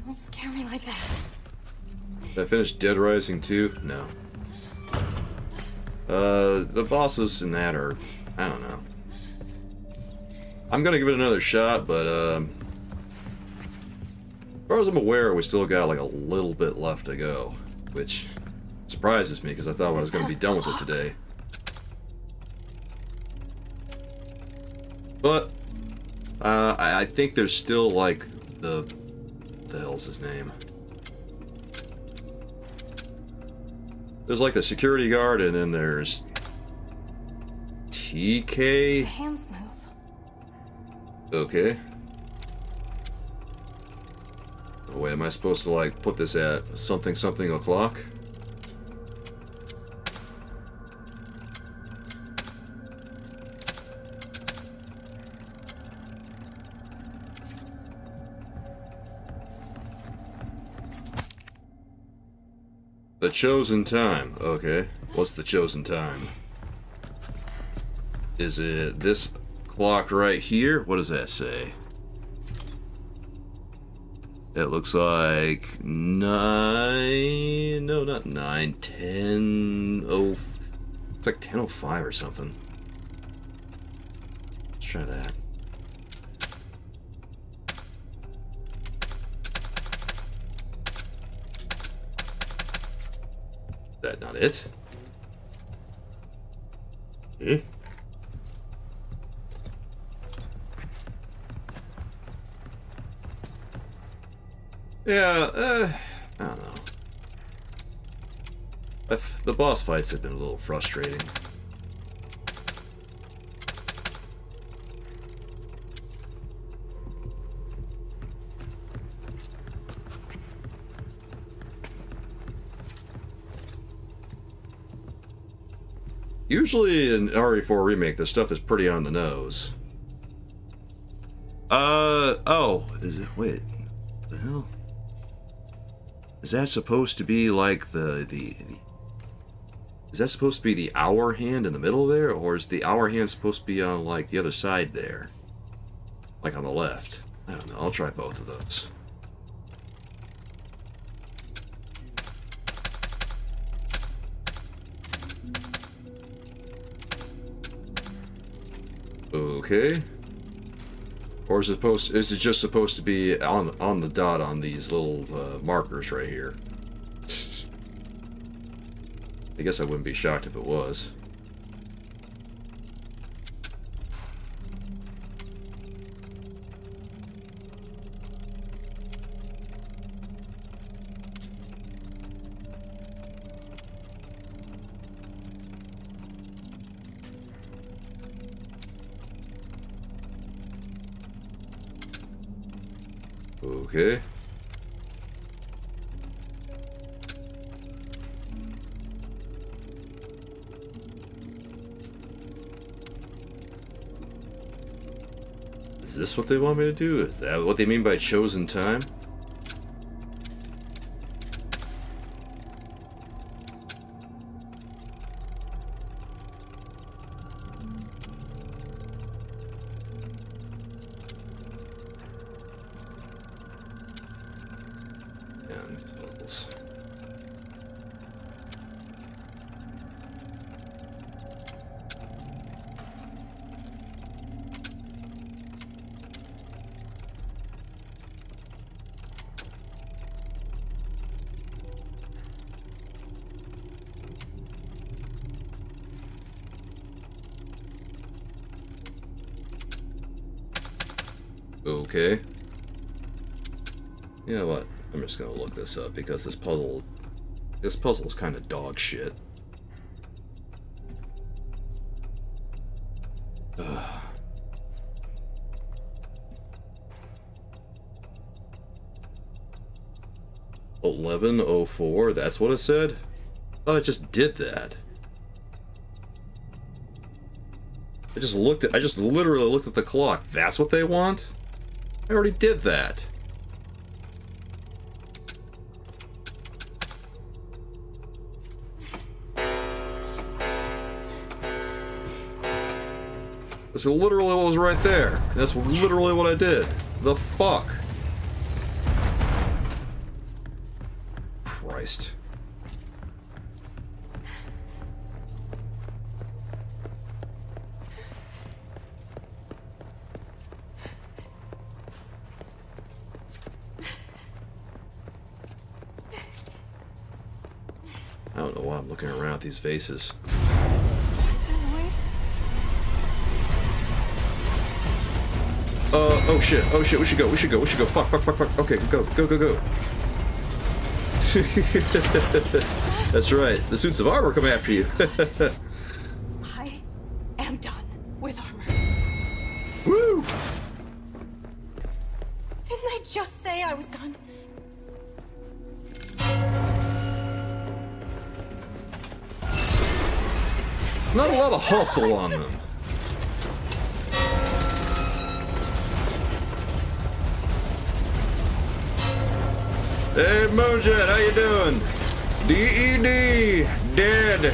Don't scare me like that. Did I finish Dead Rising 2? No. Uh, the bosses in that are... I don't know. I'm gonna give it another shot, but, um... As far as I'm aware, we still got, like, a little bit left to go. Which surprises me, because I thought I was gonna be done with it today. But, uh, I, I think there's still, like, the... The hell's his name? There's like the security guard, and then there's TK. Hands move. Okay. Oh, wait, am I supposed to like put this at something something o'clock? Chosen time. Okay. What's the chosen time? Is it this clock right here? What does that say? It looks like nine. No, not nine. Ten oh. It's like ten oh five or something. Let's try that. That not it? Hmm? Yeah, uh, I don't know. I've, the boss fights have been a little frustrating. Usually in RE4 Remake, this stuff is pretty on the nose. Uh, oh, is it, wait, the hell? Is that supposed to be like the, the, the, is that supposed to be the hour hand in the middle there, or is the hour hand supposed to be on, like, the other side there? Like on the left? I don't know, I'll try both of those. Okay. Or is it supposed? Is it just supposed to be on on the dot on these little uh, markers right here? [LAUGHS] I guess I wouldn't be shocked if it was. Okay. Is this what they want me to do? Is that what they mean by chosen time? This up because this puzzle, this puzzle is kind of dog shit. Ugh. Eleven oh four. That's what it said. Thought I just did that. I just looked at. I just literally looked at the clock. That's what they want. I already did that. That's literally what was right there. That's literally what I did. The fuck? Christ. I don't know why I'm looking around at these faces. Uh, oh shit, oh shit, we should go, we should go, we should go. Fuck, fuck, fuck, fuck. Okay, go, go, go, go. [LAUGHS] That's right, the suits of armor come after you. [LAUGHS] I am done with armor. Woo! Didn't I just say I was done? Not a lot of hustle on them. Mojet, how you doing? D.E.D. Dead.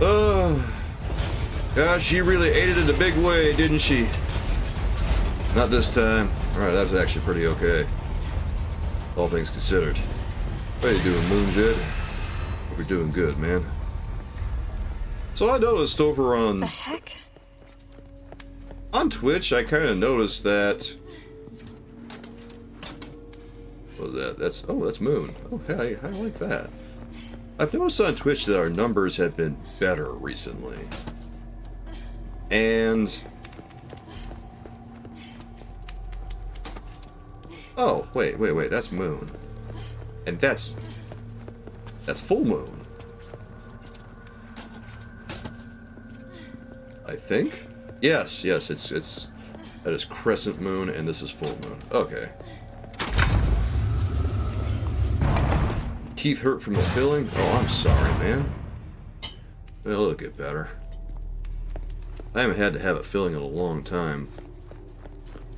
Oh. Gosh, she really ate it in a big way, didn't she? Not this time. Alright, that was actually pretty okay. All things considered. How you doing, Moonjet? Hope you're doing good, man. So I noticed over on The heck? on Twitch, I kind of noticed that. That's oh, that's Moon. I, I like that. I've noticed on Twitch that our numbers have been better recently, and oh, wait, wait, wait, that's Moon, and that's that's full moon. I think. Yes, yes, it's it's that is crescent moon and this is full moon. Okay. Teeth hurt from the filling? Oh, I'm sorry, man. Well, it'll get better. I haven't had to have a filling in a long time.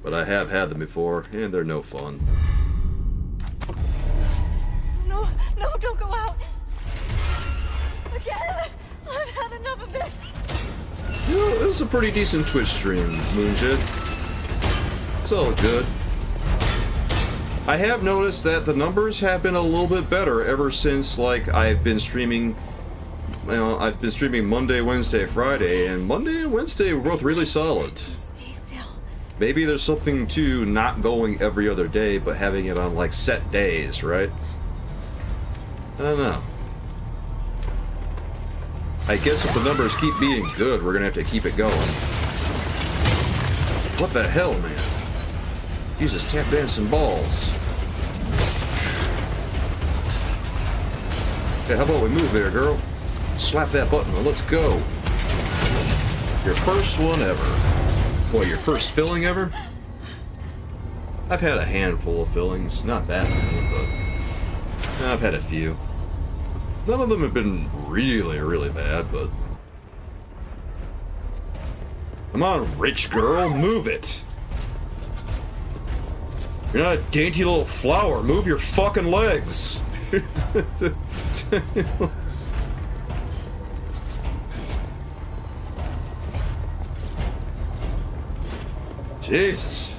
But I have had them before, and they're no fun. No, no, don't go out! Again! I've had enough of this! You know, it was a pretty decent Twitch stream, Moonjet. It's all good. I have noticed that the numbers have been a little bit better ever since, like, I've been streaming. You know, I've been streaming Monday, Wednesday, Friday, and Monday and Wednesday were both really solid. Maybe there's something to not going every other day, but having it on, like, set days, right? I don't know. I guess if the numbers keep being good, we're gonna have to keep it going. What the hell, man? Jesus, tap dancing balls. Hey, how about we move there, girl? Slap that button and let's go. Your first one ever. What, your first filling ever? I've had a handful of fillings, not that many, but I've had a few. None of them have been really, really bad, but Come on, rich girl, move it. You're not a dainty little flower. Move your fucking legs. [LAUGHS] [LAUGHS] Jesus.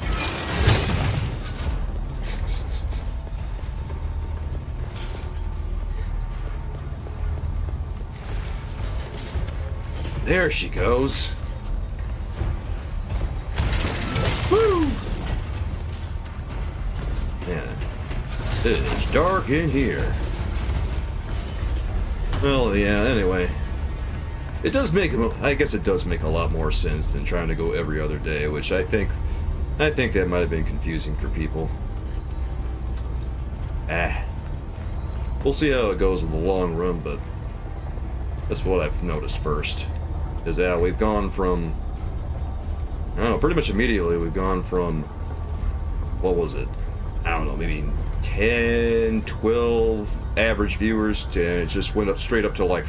There she goes. Woo! Yeah. It is dark in here. Well, yeah, anyway. It does make, I guess it does make a lot more sense than trying to go every other day, which I think, I think that might have been confusing for people. Ah. We'll see how it goes in the long run, but that's what I've noticed first. Is that we've gone from, I don't know, pretty much immediately we've gone from, what was it? I don't know, maybe 10, 12 average viewers, and it just went up straight up to like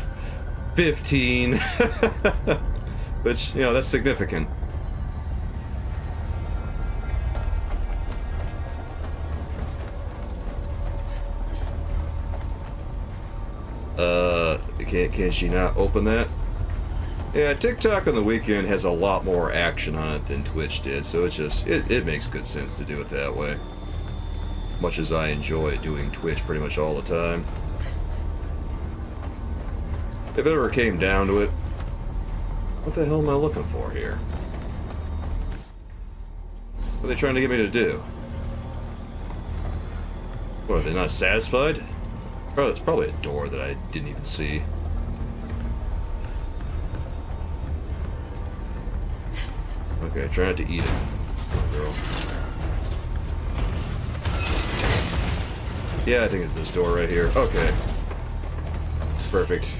15. [LAUGHS] Which, you know, that's significant. Uh, can, can she not open that? Yeah, TikTok on the weekend has a lot more action on it than Twitch did, so it's just, it, it makes good sense to do it that way. Much as I enjoy doing Twitch pretty much all the time. If it ever came down to it, what the hell am I looking for here? What are they trying to get me to do? What, are they not satisfied? Oh, it's probably a door that I didn't even see. Okay, try not to eat it, girl. Yeah, I think it's this door right here. Okay. Perfect.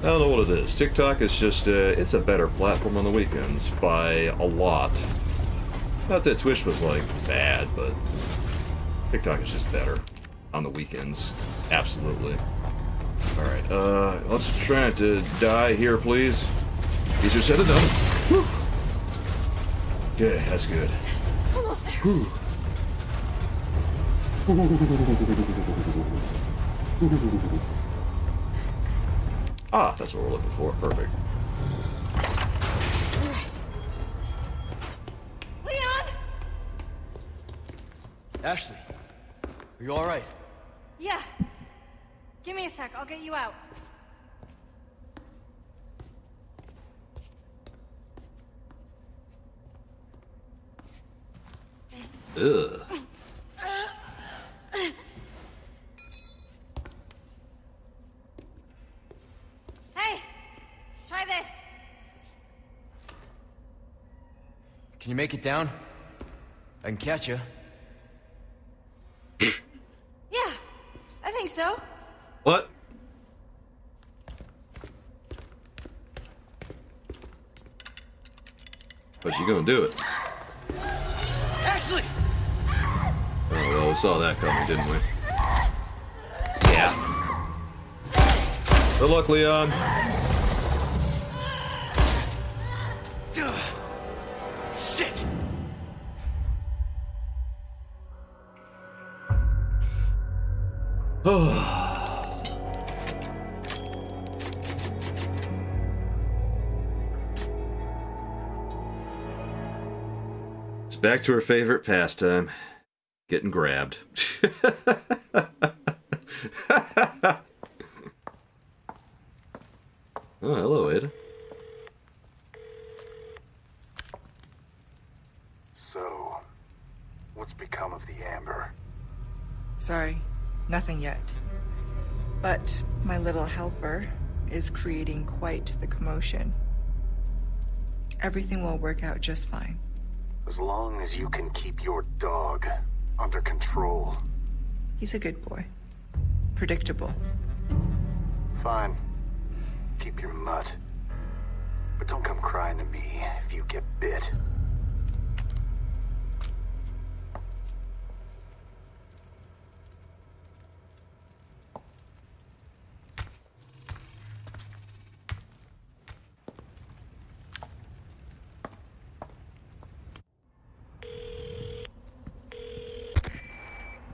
I don't know what it is. TikTok is just, uh, it's a better platform on the weekends by a lot. Not that Twitch was, like, bad, but TikTok is just better on the weekends. Absolutely. Alright, uh, let's try not to die here, please. Easier said than done. Whew. Yeah, that's good. Almost there. Whew. Ah, that's what we're looking for. Perfect. Alright. Leon! Ashley, are you alright? Yeah. Give me a sec, I'll get you out. Ugh. Hey! Try this! Can you make it down? I can catch you. [LAUGHS] Yeah, I think so. What? But you're gonna do it? Ashley! Oh, well, we saw that coming, didn't we? Yeah. Good luck, Leon. Shit! [SIGHS] [SIGHS] It's back to her favorite pastime getting grabbed. [LAUGHS] oh, hello, Ed. So, what's become of the Amber? Sorry, nothing yet. But my little helper is creating quite the commotion. Everything will work out just fine. As long as you can keep your dog under control. He's a good boy. Predictable. Fine. Keep your mutt. But don't come crying to me if you get bit.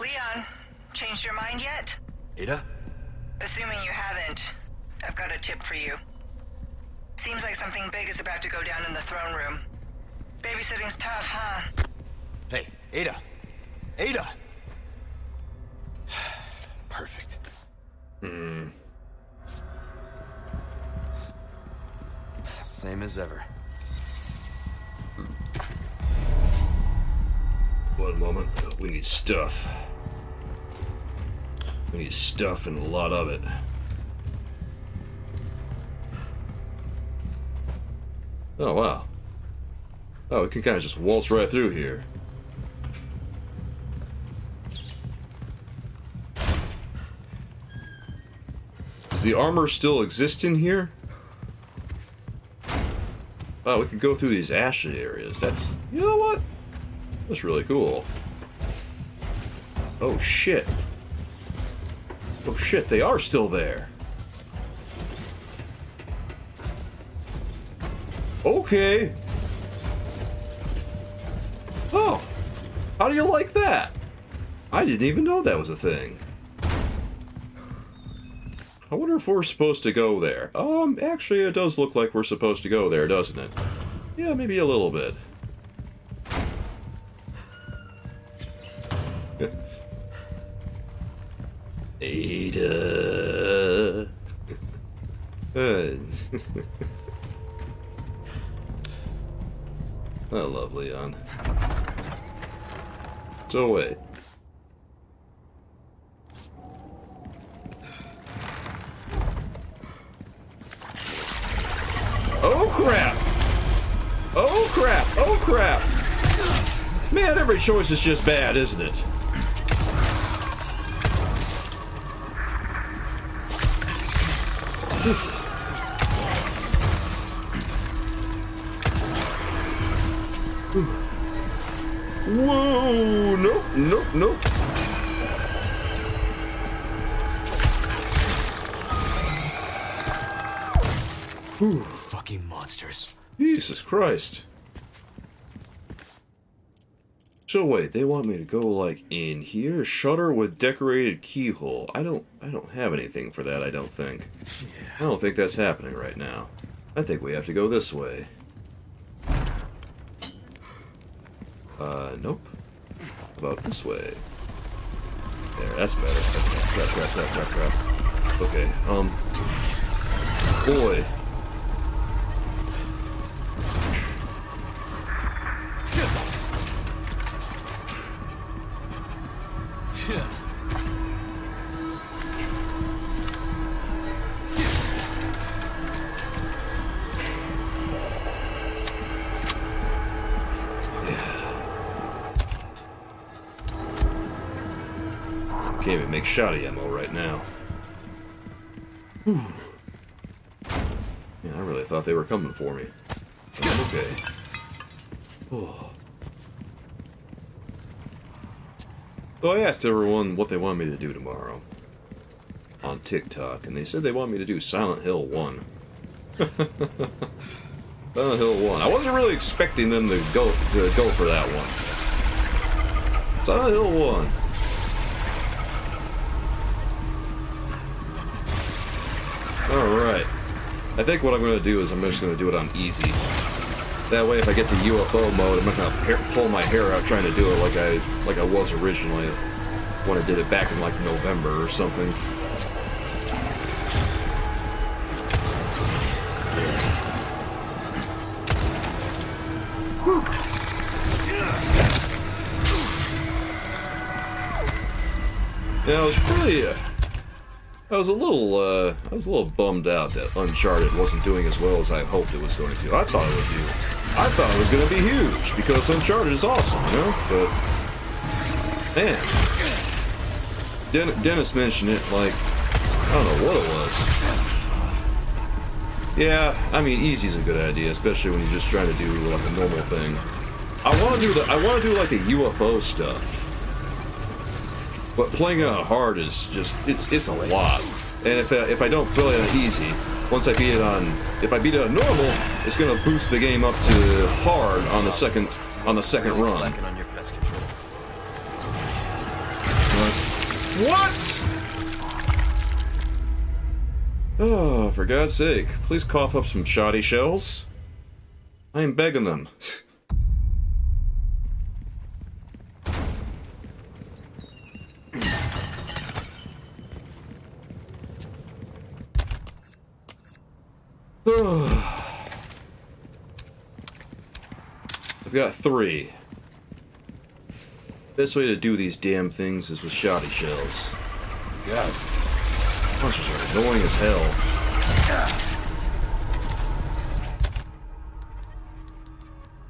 Leon, changed your mind yet? Ada? Assuming you haven't, I've got a tip for you. Seems like something big is about to go down in the throne room. Babysitting's tough, huh? Hey, Ada. Ada! [SIGHS] Perfect. Hmm. Same as ever. One moment. We need stuff. We need stuff and a lot of it. Oh, wow. Oh, we can kind of just waltz right through here. The armor still exist in here? Oh, we could go through these ashy areas. That's... You know what? That's really cool. Oh, shit. Oh, shit, they are still there. Okay. Oh. How do you like that? I didn't even know that was a thing. I wonder if we're supposed to go there. Um, actually, it does look like we're supposed to go there, doesn't it? Yeah, maybe a little bit. [LAUGHS] Ada. I love Leon. So wait. Every choice is just bad, isn't it? Whoa! Nope, nope, nope. Fucking monsters. Jesus Christ. So wait, they want me to go like in here? Shutter with decorated keyhole. I don't I don't have anything for that, I don't think. I don't think that's happening right now. I think we have to go this way. Uh, nope. About this way? There, that's better. Okay, crap, crap, crap, crap, crap. Okay, um... Boy. Make shotty ammo right now. Yeah, I really thought they were coming for me. But okay. Oh. So I asked everyone what they wanted me to do tomorrow on TikTok, and they said they want me to do Silent Hill 1. [LAUGHS] Silent Hill 1. I wasn't really expecting them to go to go for that one. Silent Hill 1. I think what I'm going to do is I'm just going to do it on easy. That way if I get to UFO mode, I'm not going to pull my hair out trying to do it like I like I was originally when I did it back in like November or something. Yeah, I was pretty. Uh, I was a little. Uh, I was a little bummed out that Uncharted wasn't doing as well as I hoped it was going to. I thought it would do. I thought it was going to be huge because Uncharted is awesome, you know. But man, Den Dennis mentioned it like I don't know what it was. Yeah, I mean, easy's a good idea, especially when you're just trying to do like a normal thing. I want to do the. I want to do like the UFO stuff. But playing it on hard is just, it's it's a lot. And if, uh, if I don't play it on easy, once I beat it on, if I beat it on normal, it's gonna boost the game up to hard on the second, on the second run. What? Oh, for God's sake, please cough up some shotty shells. I am begging them. [LAUGHS] I've got three. Best way to do these damn things is with shotty shells. God, monsters are annoying as hell.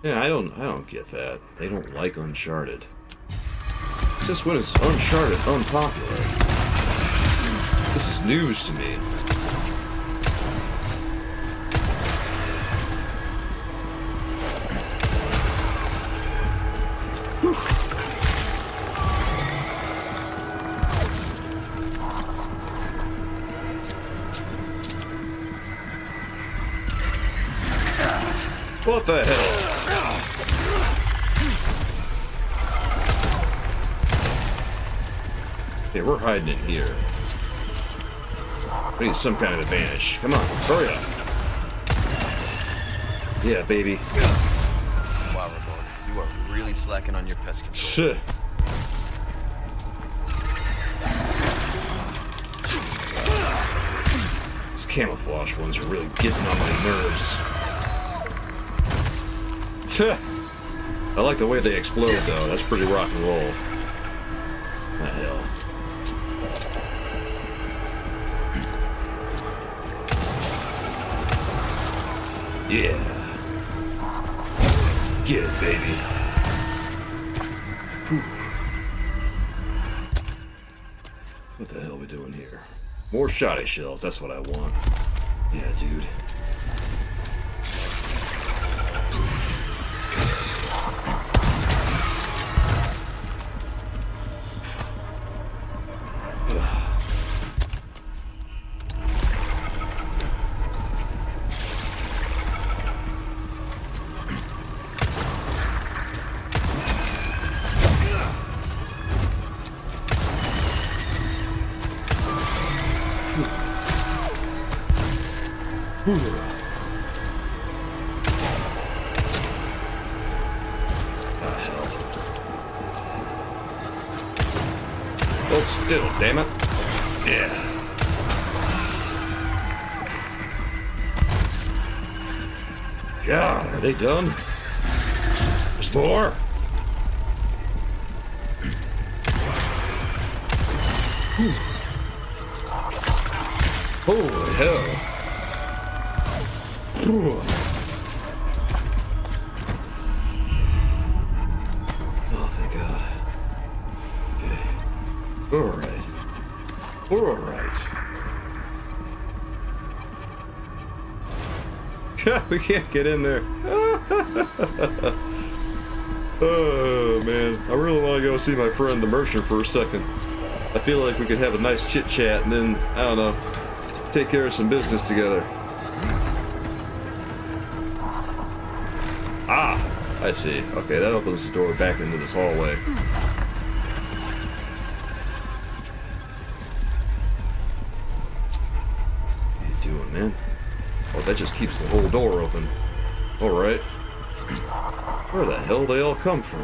Yeah, I don't, I don't get that. They don't like Uncharted. Since when is Uncharted unpopular? This is news to me. What the hell? Okay, we're hiding in here. We need some kind of advantage. Come on, hurry up. Yeah, baby. Slacking on your pest control. Shit. These camouflage ones are really getting on my nerves. I like the way they explode, though. That's pretty rock and roll. The hell. Yeah. Get it, baby. More shotty shells, that's what I want. Yeah, dude. Damn it. Yeah. God, are they done? There's more? Holy hell. Can't get in there. [LAUGHS] oh, man. I really want to go see my friend the merchant for a second. I feel like we could have a nice chit chat and then, I don't know, take care of some business together. Ah, I see. Okay, that opens the door back into this hallway. Whole door open. Alright. Where the hell they all come from?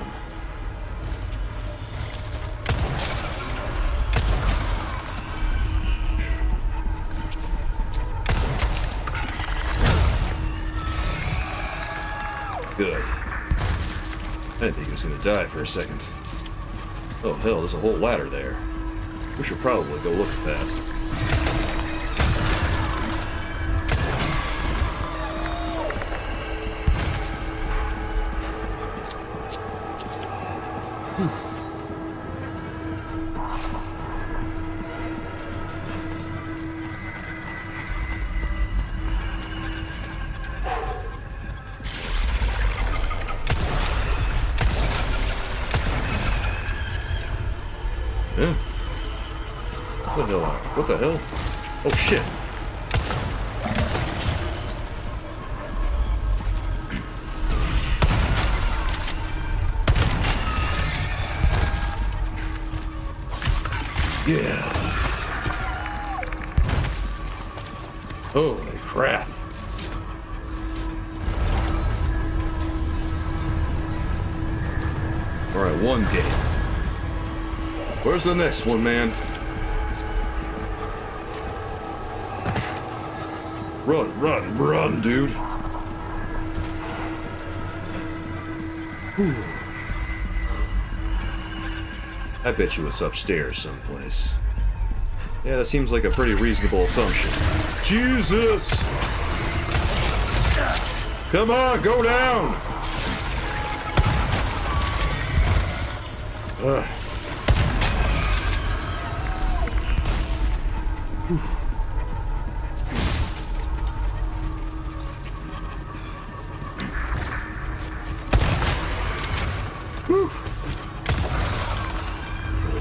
Good. I didn't think he was gonna die for a second. Oh hell, there's a whole ladder there. We should probably go look at that. The next one, man? Run, run, run, dude. Whew. I bet you it's upstairs someplace. Yeah, that seems like a pretty reasonable assumption. Jesus! Come on, go down!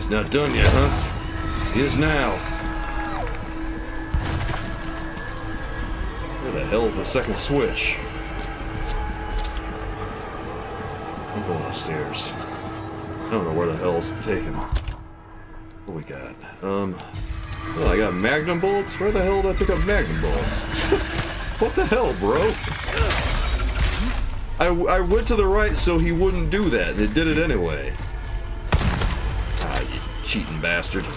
Not done yet, huh? He is now. Where the hell is the second switch? I'm going upstairs. I don't know where the hell's taken. What we got? Um, oh, I got magnum bullets? Where the hell did I pick up magnum bullets? [LAUGHS] what the hell, bro? I, I went to the right so he wouldn't do that, and it did it anyway. Cheating bastard. [LAUGHS]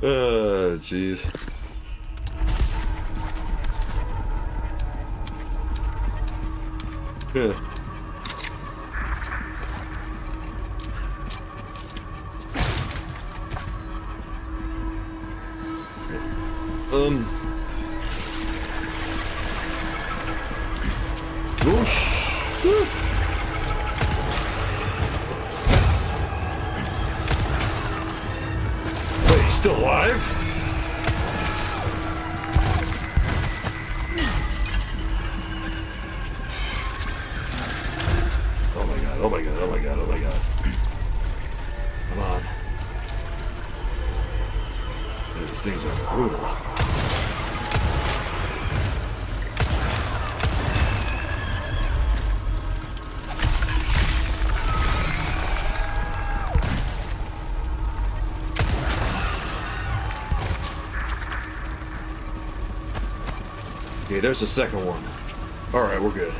uh, jeez. There's the second one. Alright, we're good.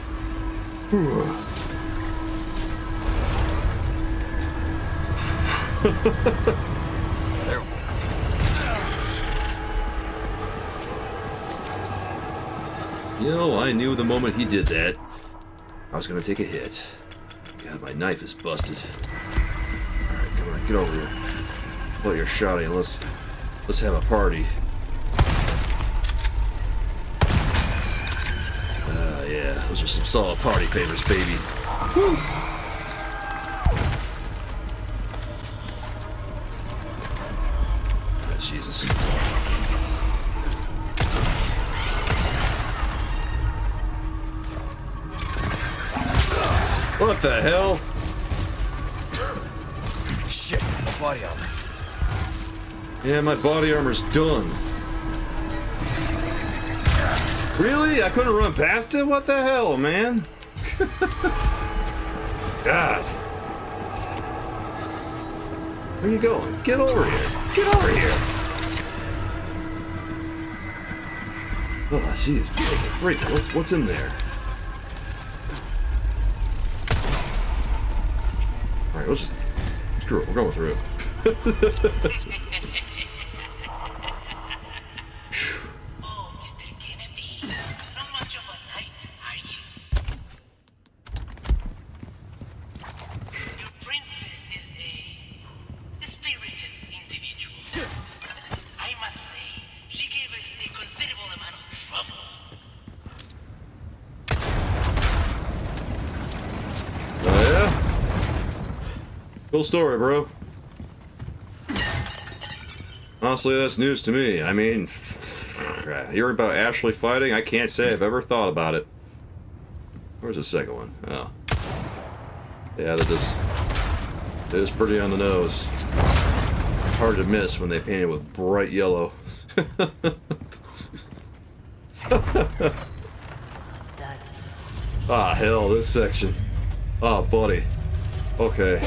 There. You know, I knew the moment he did that, I was gonna take a hit. God, my knife is busted. Alright, come on, get over here. Out your shotty and let's let's have a party. Yeah, those are some solid party favors, baby. Jesus. What the hell? Shit, my body armor. Yeah, my body armor's done. Really? I couldn't run past it? What the hell, man? [LAUGHS] God. Where you going? Get over here. Get over here. Oh, jeez. Break. What's, what's in there? Alright, let's just... Screw it. We're going through. [LAUGHS] Cool story, bro. Honestly, that's news to me. I mean, hearing about Ashley fighting, I can't say I've ever thought about it. Where's the second one? Oh. Yeah, that is, that is pretty on the nose. Hard to miss when they paint it with bright yellow. [LAUGHS] ah, hell, this section. Oh, buddy. Okay.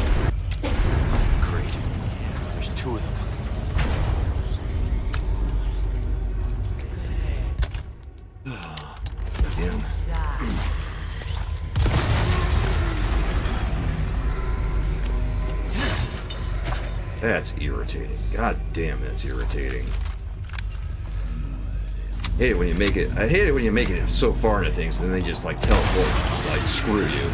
That's irritating. God damn, that's irritating. I hate it when you make it. I hate it when you make it so far into things and then they just like teleport, like screw you.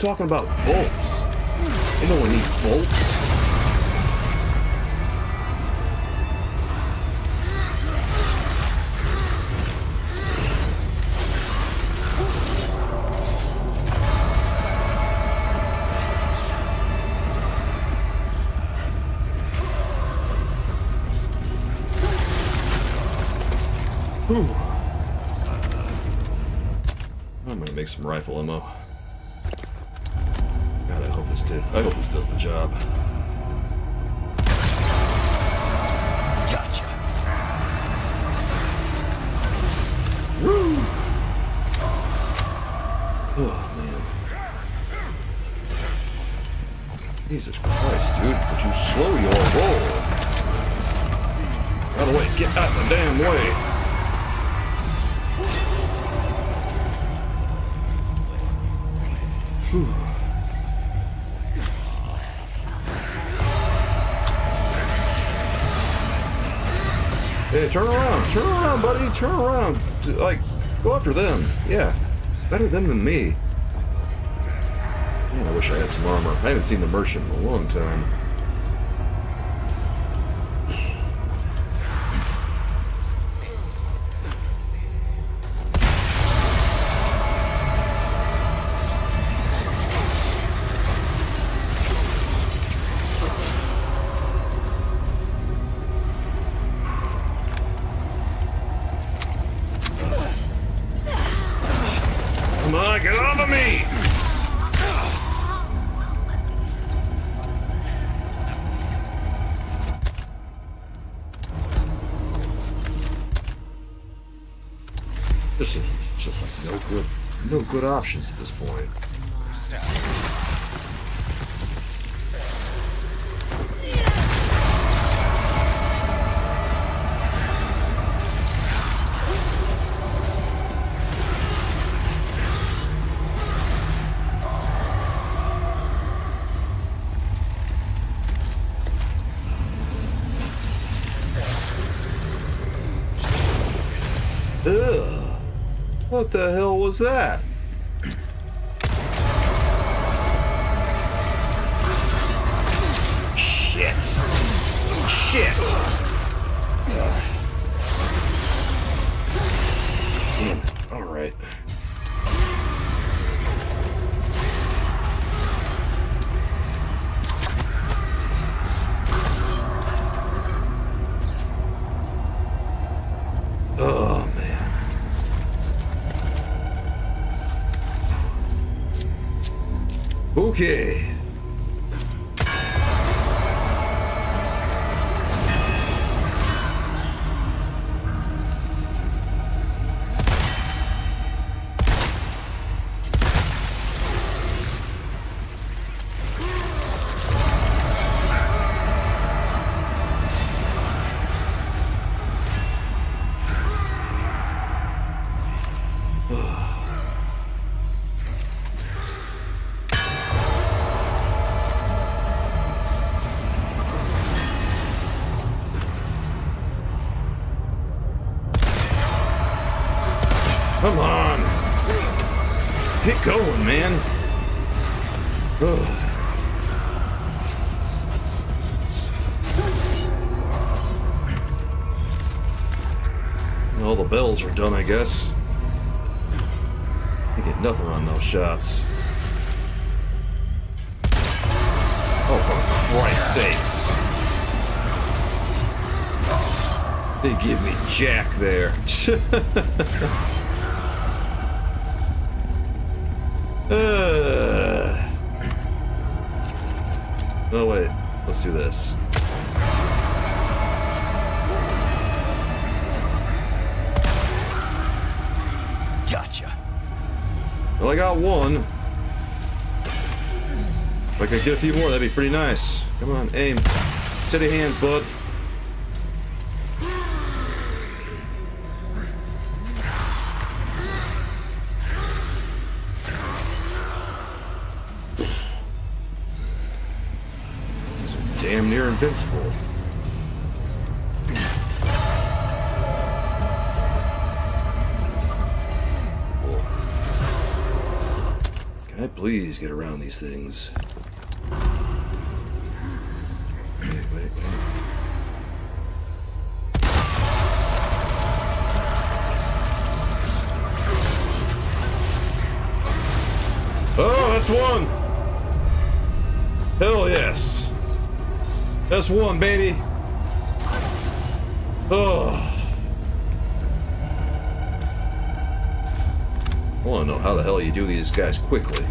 Talking about bolts? Ain't no one needs bolts. Whew. I'm gonna make some rifle ammo. Turn around. Turn around, buddy. Turn around. Like, go after them. Yeah. Better them than me. Man, I wish I had some armor. I haven't seen the Merchant in a long time. Good options at this point. What the hell was that? Are done, I guess. You get nothing on those shots. Oh, for Christ's sakes. They give me Jack there. [LAUGHS] uh. Oh, wait. Let's do this. Got one. If I could get a few more, that'd be pretty nice. Come on, aim. Steady hands, bud. Damn near invincible. Get around these things? Oh, that's one! Hell yes! That's one, baby! Oh. I want to know how the hell you do these guys quickly.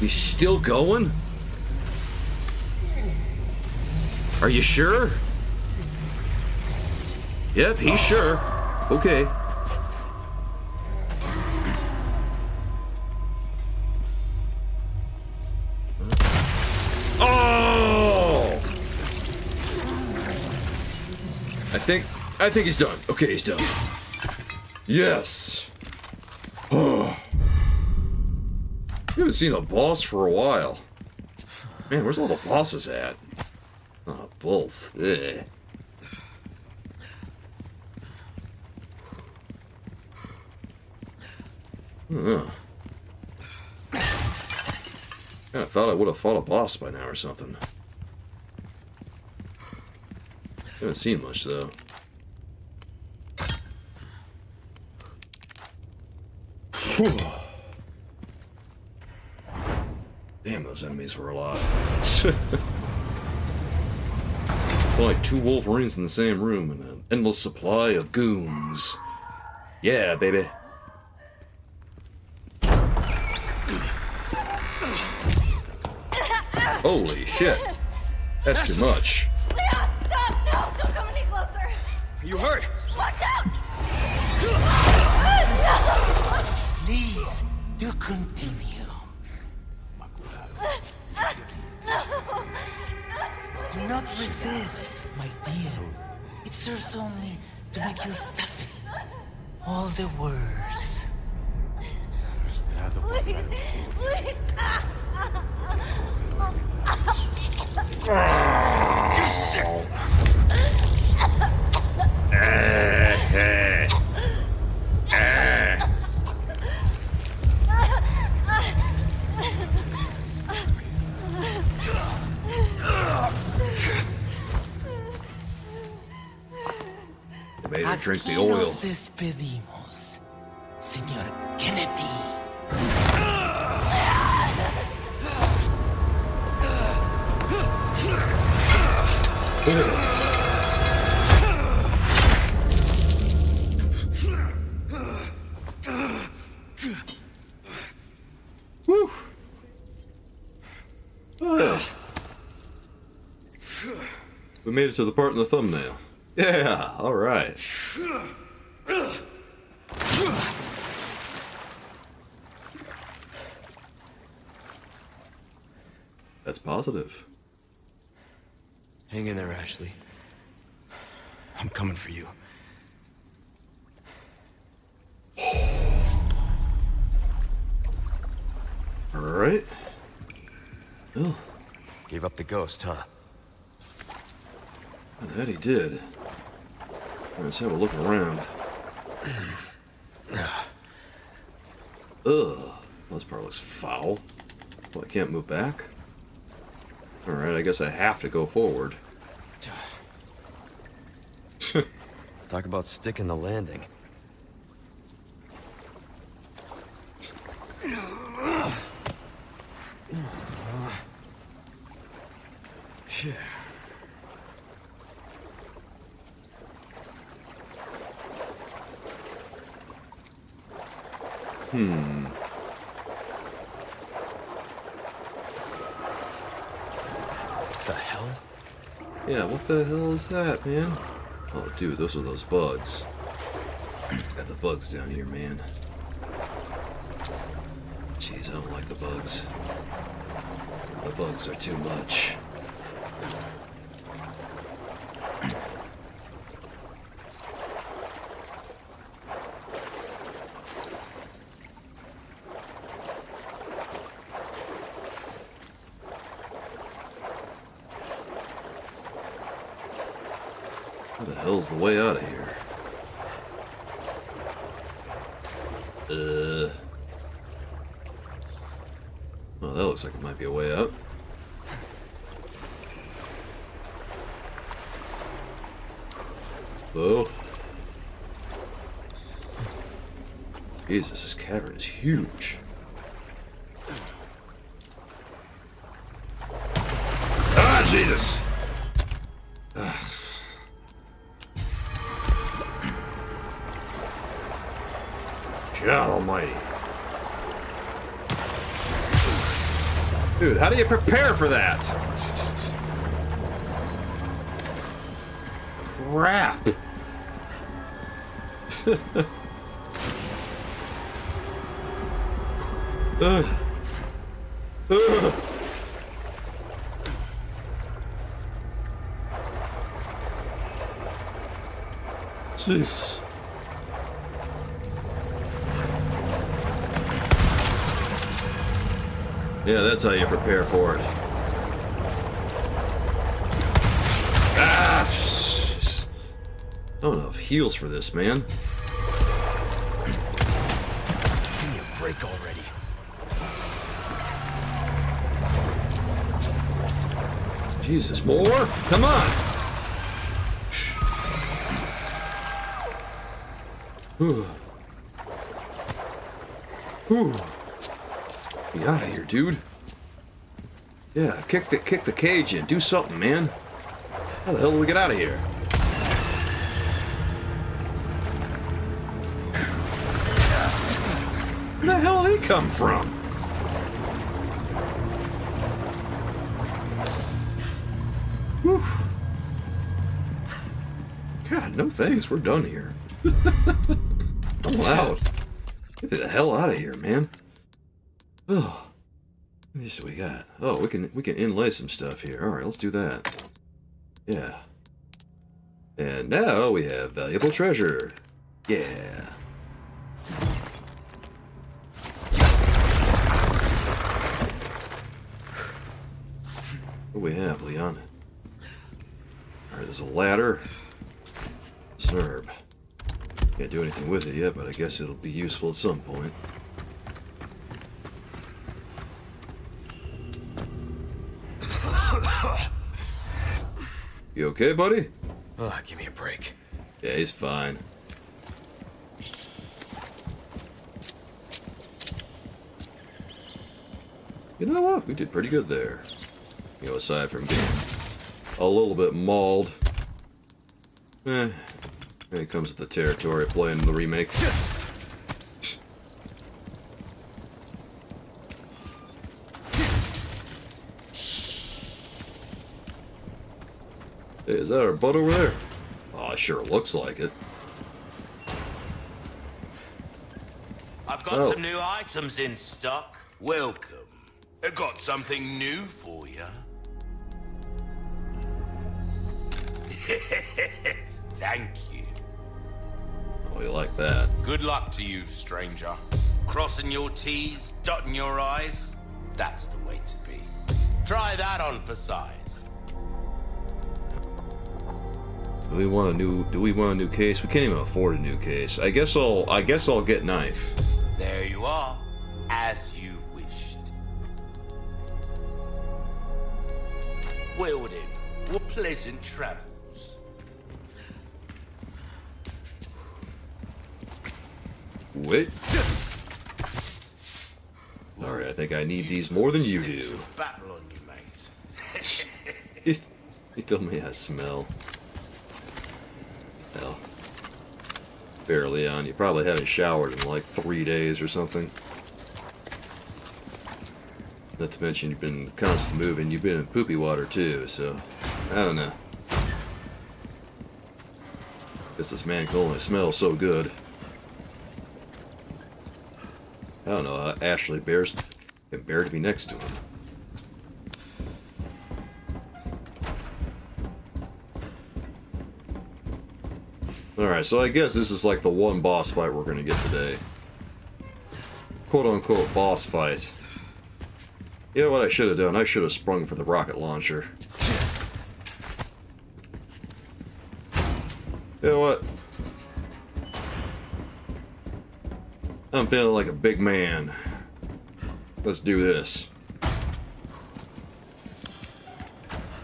He's still going? Are you sure? Yep, he's sure. Okay. Oh! I think I think he's done. Okay, he's done. Yes. Oh. We haven't seen a boss for a while. Man, where's all the bosses at? Oh, both. Ugh. Huh. I thought I would have fought a boss by now or something. Haven't seen much though. Whew. Damn, those enemies were a lot. [LAUGHS] like two Wolverines in the same room and an endless supply of goons. Yeah, baby. Holy shit. That's too much. Leon, stop! No, don't come any closer! You hurt? Watch out! Please, do continue. Do not resist, my dear. It serves only to make your suffering all the worse. Please, please! Made her drink the oil. nos despedimos, señor Kennedy. We made it to the part in the thumbnail. Yeah, alright. That's positive. Hang in there, Ashley. I'm coming for you. Alright. Oh, Gave up the ghost, huh? that he did. Let's have a look around. [CLEARS THROAT] Ugh, this part looks foul. Well, I can't move back. All right, I guess I have to go forward. Talk about sticking the landing. Hmm. What the hell? Yeah, what the hell is that, man? Oh, dude, those are those bugs. [CLEARS THROAT] Got the bugs down here, man. Jeez, I don't like the bugs. The bugs are too much. The way out of here? Uh. Oh, that looks like it might be a way out. Whoa. Jesus, this cavern is huge. You prepare for that? Crap. Ugh. Ugh. Jesus. That's how you prepare for it. Ah, don't have heals for this, man. Give me a break already. Jesus, more? Come on! Whew. Whew. Get out of here, dude. Yeah, kick the kick the cage in. Do something, man. How the hell do we get out of here? Where the hell did he come from? Whew. God, no thanks. We're done here. [LAUGHS] I'm out. Get the hell out of here, man. Oh. Got. Oh, we can we can inlay some stuff here. Alright, let's do that. Yeah. And now we have valuable treasure. Yeah. What do we have, Leon? Alright, there's a ladder. It's herb. Can't do anything with it yet, but I guess it'll be useful at some point. You okay, buddy? Oh, give me a break. Yeah, he's fine. You know what? We did pretty good there. You know, aside from being a little bit mauled. Eh, it comes with the territory of playing the remake. Is that our butt over there? Oh, it sure looks like it. I've got Oh. some new items in stock. Welcome. I got something new for you. [LAUGHS] Thank you. Oh, you like that? Good luck to you, stranger. Crossing your T's, dotting your I's. That's the way to be. Try that on for size. Do we want a new? Do we want a new case? We can't even afford a new case. I guess I'll. I guess I'll get knife. There you are, as you wished. Well then, what pleasant travels. Wait. All right, I think I need these more than you do. Battle on you, mate. You, [LAUGHS] [LAUGHS] you told me I smell. Barely on. You probably haven't showered in like three days or something. Not to mention you've been constant moving. You've been in poopy water too, so I don't know. Guess this man can only smell so good. I don't know. Uh, Ashley bears can bear to be next to him. Alright, so I guess this is like the one boss fight we're gonna get today. Quote unquote boss fight. You know what I should have done? I should have sprung for the rocket launcher. You know what? I'm feeling like a big man. Let's do this.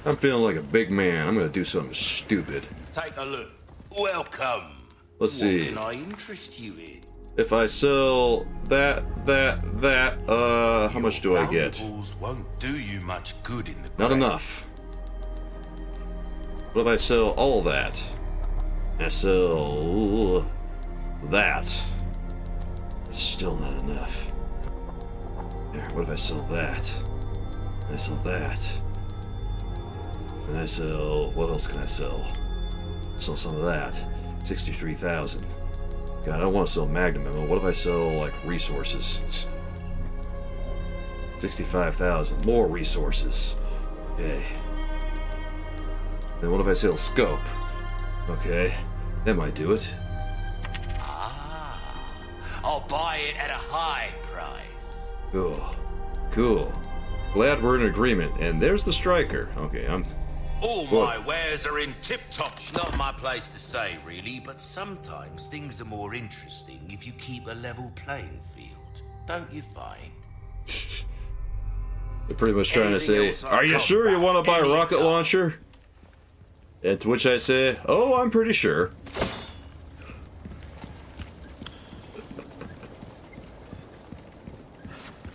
I'm feeling like a big man. I'm gonna do something stupid. Take a look. Welcome. Let's What see. can I interest you in? If I sell that, that, that, uh, how much do I get? Won't do you much good in the Not grave. enough. What if I sell all that? I sell that. It's still not enough. There, what if I sell that? I sell that. Then I sell, what else can I sell? Sell some of that. 63,000. God, I don't want to sell Magnum ammo. What if I sell, like, resources? 65,000. More resources. Okay. Then what if I sell scope? Okay. That might do it. Ah, I'll buy it at a high price. Cool. Cool. Glad we're in agreement. And there's the striker. Okay, I'm... All my wares are in tip-top. Not my place to say, really, but sometimes things are more interesting if you keep a level playing field. Don't you find? [LAUGHS] They're pretty much trying to say, Are you sure you want to buy a rocket anytime." launcher? And to which I say, Oh, I'm pretty sure.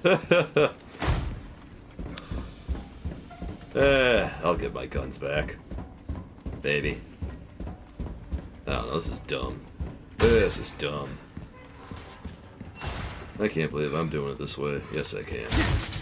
[LAUGHS] eh, I'll get my guns back. Baby. Don't know, this is dumb. This is dumb. I can't believe I'm doing it this way. Yes, I can.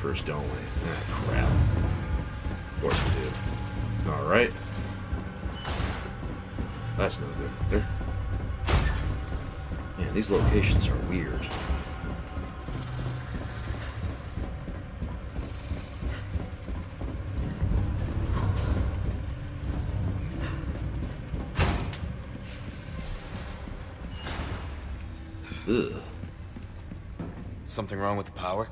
First, don't we? Ah, crap. Of course we do. Alright. That's no good. There. Man, these locations are weird. Ugh. Something wrong with the power?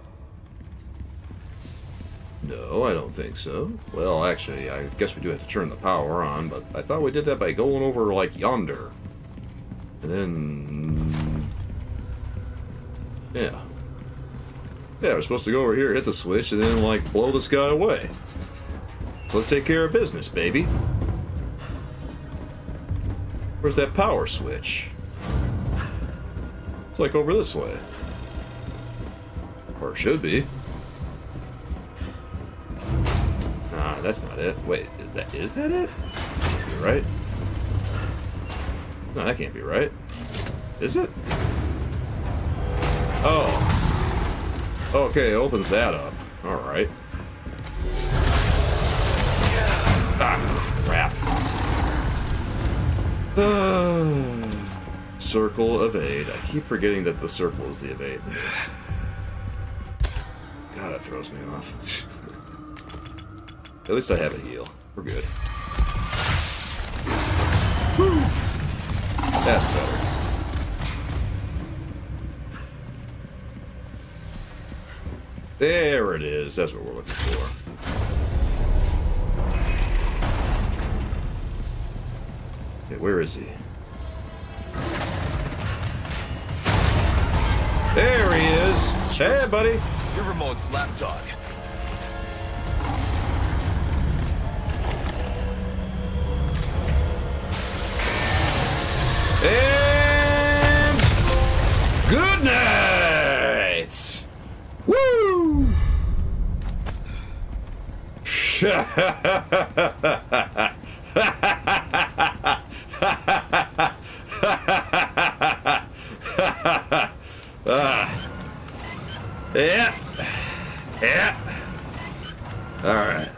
No, I don't think so. Well, actually, I guess we do have to turn the power on, but I thought we did that by going over, like, yonder. And then... Yeah. Yeah, we're supposed to go over here, hit the switch, and then, like, blow this guy away. So let's take care of business, baby. Where's that power switch? It's like over this way. Or should be. That's not it. Wait, is that is that it? You're right. No, that can't be right. Is it? Oh. Okay, opens that up. Alright. Ah, crap. [SIGHS] circle evade. I keep forgetting that the circle is the evade. God, it throws me off. [LAUGHS] At least I have a heal. We're good. That's better. There it is. That's what we're looking for. Okay, where is he? There he is. Hey, buddy. You're Ramon's And good night. Woo! ah. [LAUGHS] Yeah. Yeah. All right.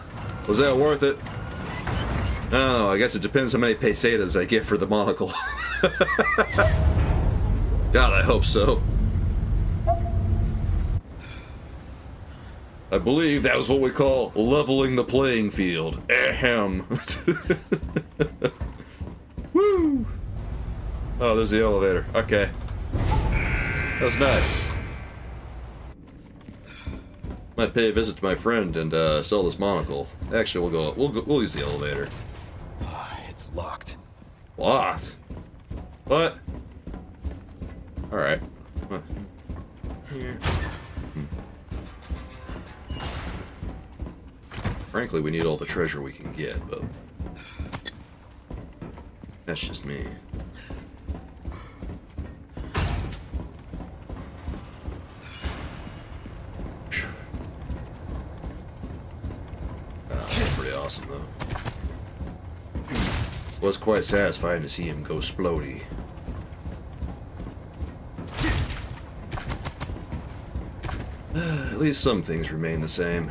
Was that worth it? I don't know. I guess it depends how many pesetas I get for the monocle. [LAUGHS] [LAUGHS] God, I hope so. I believe that was what we call leveling the playing field. Ahem. [LAUGHS] Woo! Oh, there's the elevator. Okay. That was nice. Might pay a visit to my friend and uh, sell this monocle. Actually, we'll go. We'll go, we'll use the elevator. It's locked. Locked. What? All right. Here. Hmm. Frankly, we need all the treasure we can get, but that's just me. Phew. Ah, that's pretty awesome, though. Was quite satisfying to see him go splody. [SIGHS] At least some things remain the same. [SIGHS]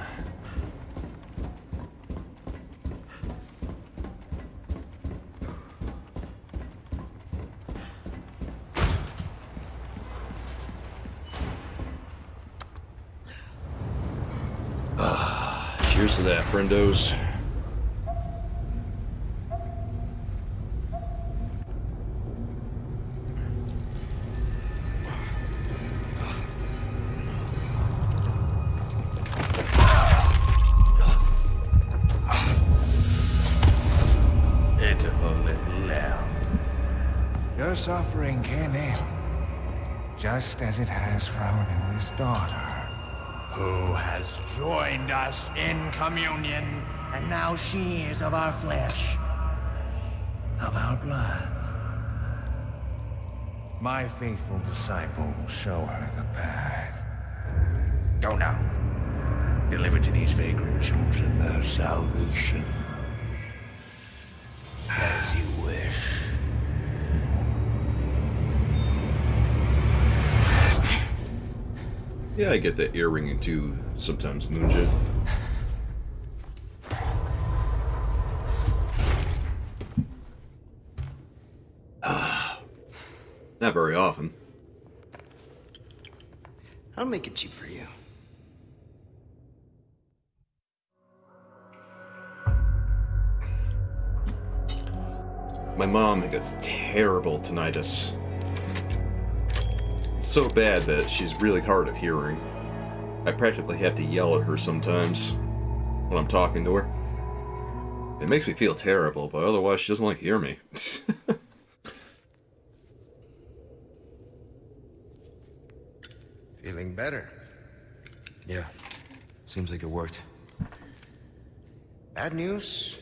Cheers to that, friendos. As it for our daughter. Who has joined us in communion, And now she is of our flesh, of our blood. My faithful disciple will show her the path. Go now. Deliver to these vagrant children their salvation. Yeah, I get that earring too sometimes, Moonjet. Ah, [SIGHS] Not very often. I'll make it cheap for you. My mom gets terrible tinnitus. It's so bad that she's really hard of hearing. I practically have to yell at her sometimes when I'm talking to her. It makes me feel terrible, but otherwise she doesn't like to hear me. [LAUGHS] Feeling better? Yeah. Seems like it worked. Bad news?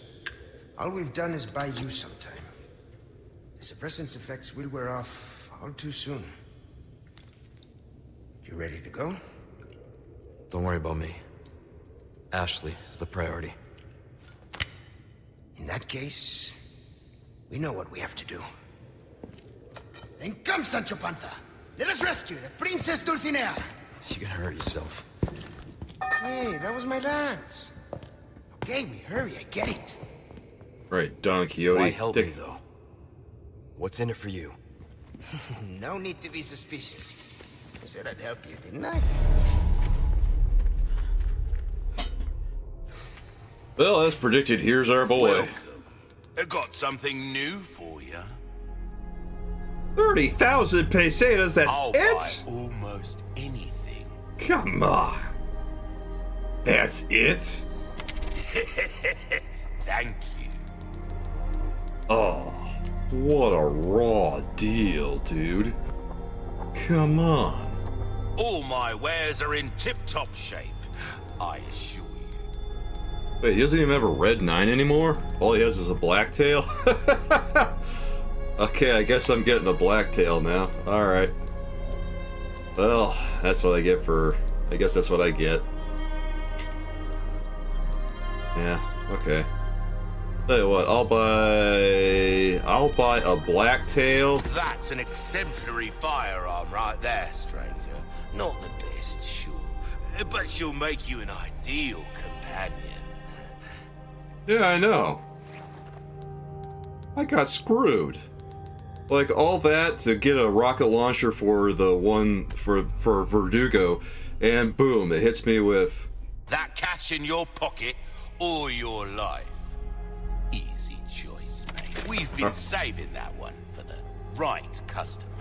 All we've done is buy you some time. The suppressant's effects will wear off all too soon. You ready to go? Don't worry about me. Ashley is the priority. In that case, we know what we have to do. Then come, Sancho Panza. Let us rescue the Princess Dulcinea. You're gonna hurt yourself. Hey, that was my lance. Okay, we hurry, I get it. Right, Don Quixote. Why help Dick- me, though? What's in it for you? [LAUGHS] no need to be suspicious. I said I'd help you, didn't I? Well, as predicted, here's our boy. Welcome. I got something new for you. 30,000 pesetas, that's I'll it? buy almost anything. Come on. That's it? [LAUGHS] Thank you. Oh, what a raw deal, dude. Come on. All my wares are in tip-top shape, I assure you. Wait, he doesn't even have a red 9 anymore? All he has is a Blacktail? [LAUGHS] okay, I guess I'm getting a Blacktail now. Alright. Well, that's what I get for... I guess that's what I get. Yeah, okay. Tell you what, I'll buy... I'll buy a Blacktail. That's an exemplary firearm right there, stranger. Not the best, sure, but she'll make you an ideal companion. Yeah, I know. I got screwed. Like all that to get a rocket launcher for the one for for Verdugo, and boom, it hits me with That cash in your pocket or your life. Easy choice, mate. We've been saving that one for the right customer.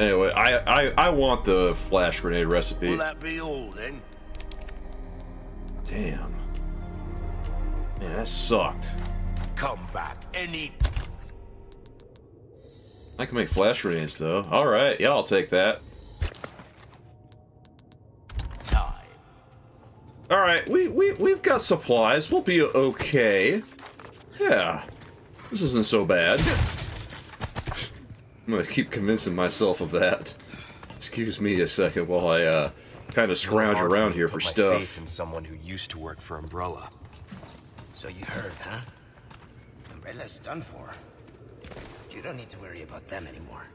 Anyway, I I, I want the flash grenade recipe. Will that be all then? Damn. Man, that sucked. Come back any I can make flash grenades though. All right, yeah, I'll take that. time. All right, we we we've got supplies. We'll be okay. Yeah, this isn't so bad. I'm gonna keep convincing myself of that. Excuse me a second while I uh kind of scrounge around here for stuff. Faith in someone who used to work for Umbrella. So you heard, huh? Umbrella's done for. You don't need to worry about them anymore.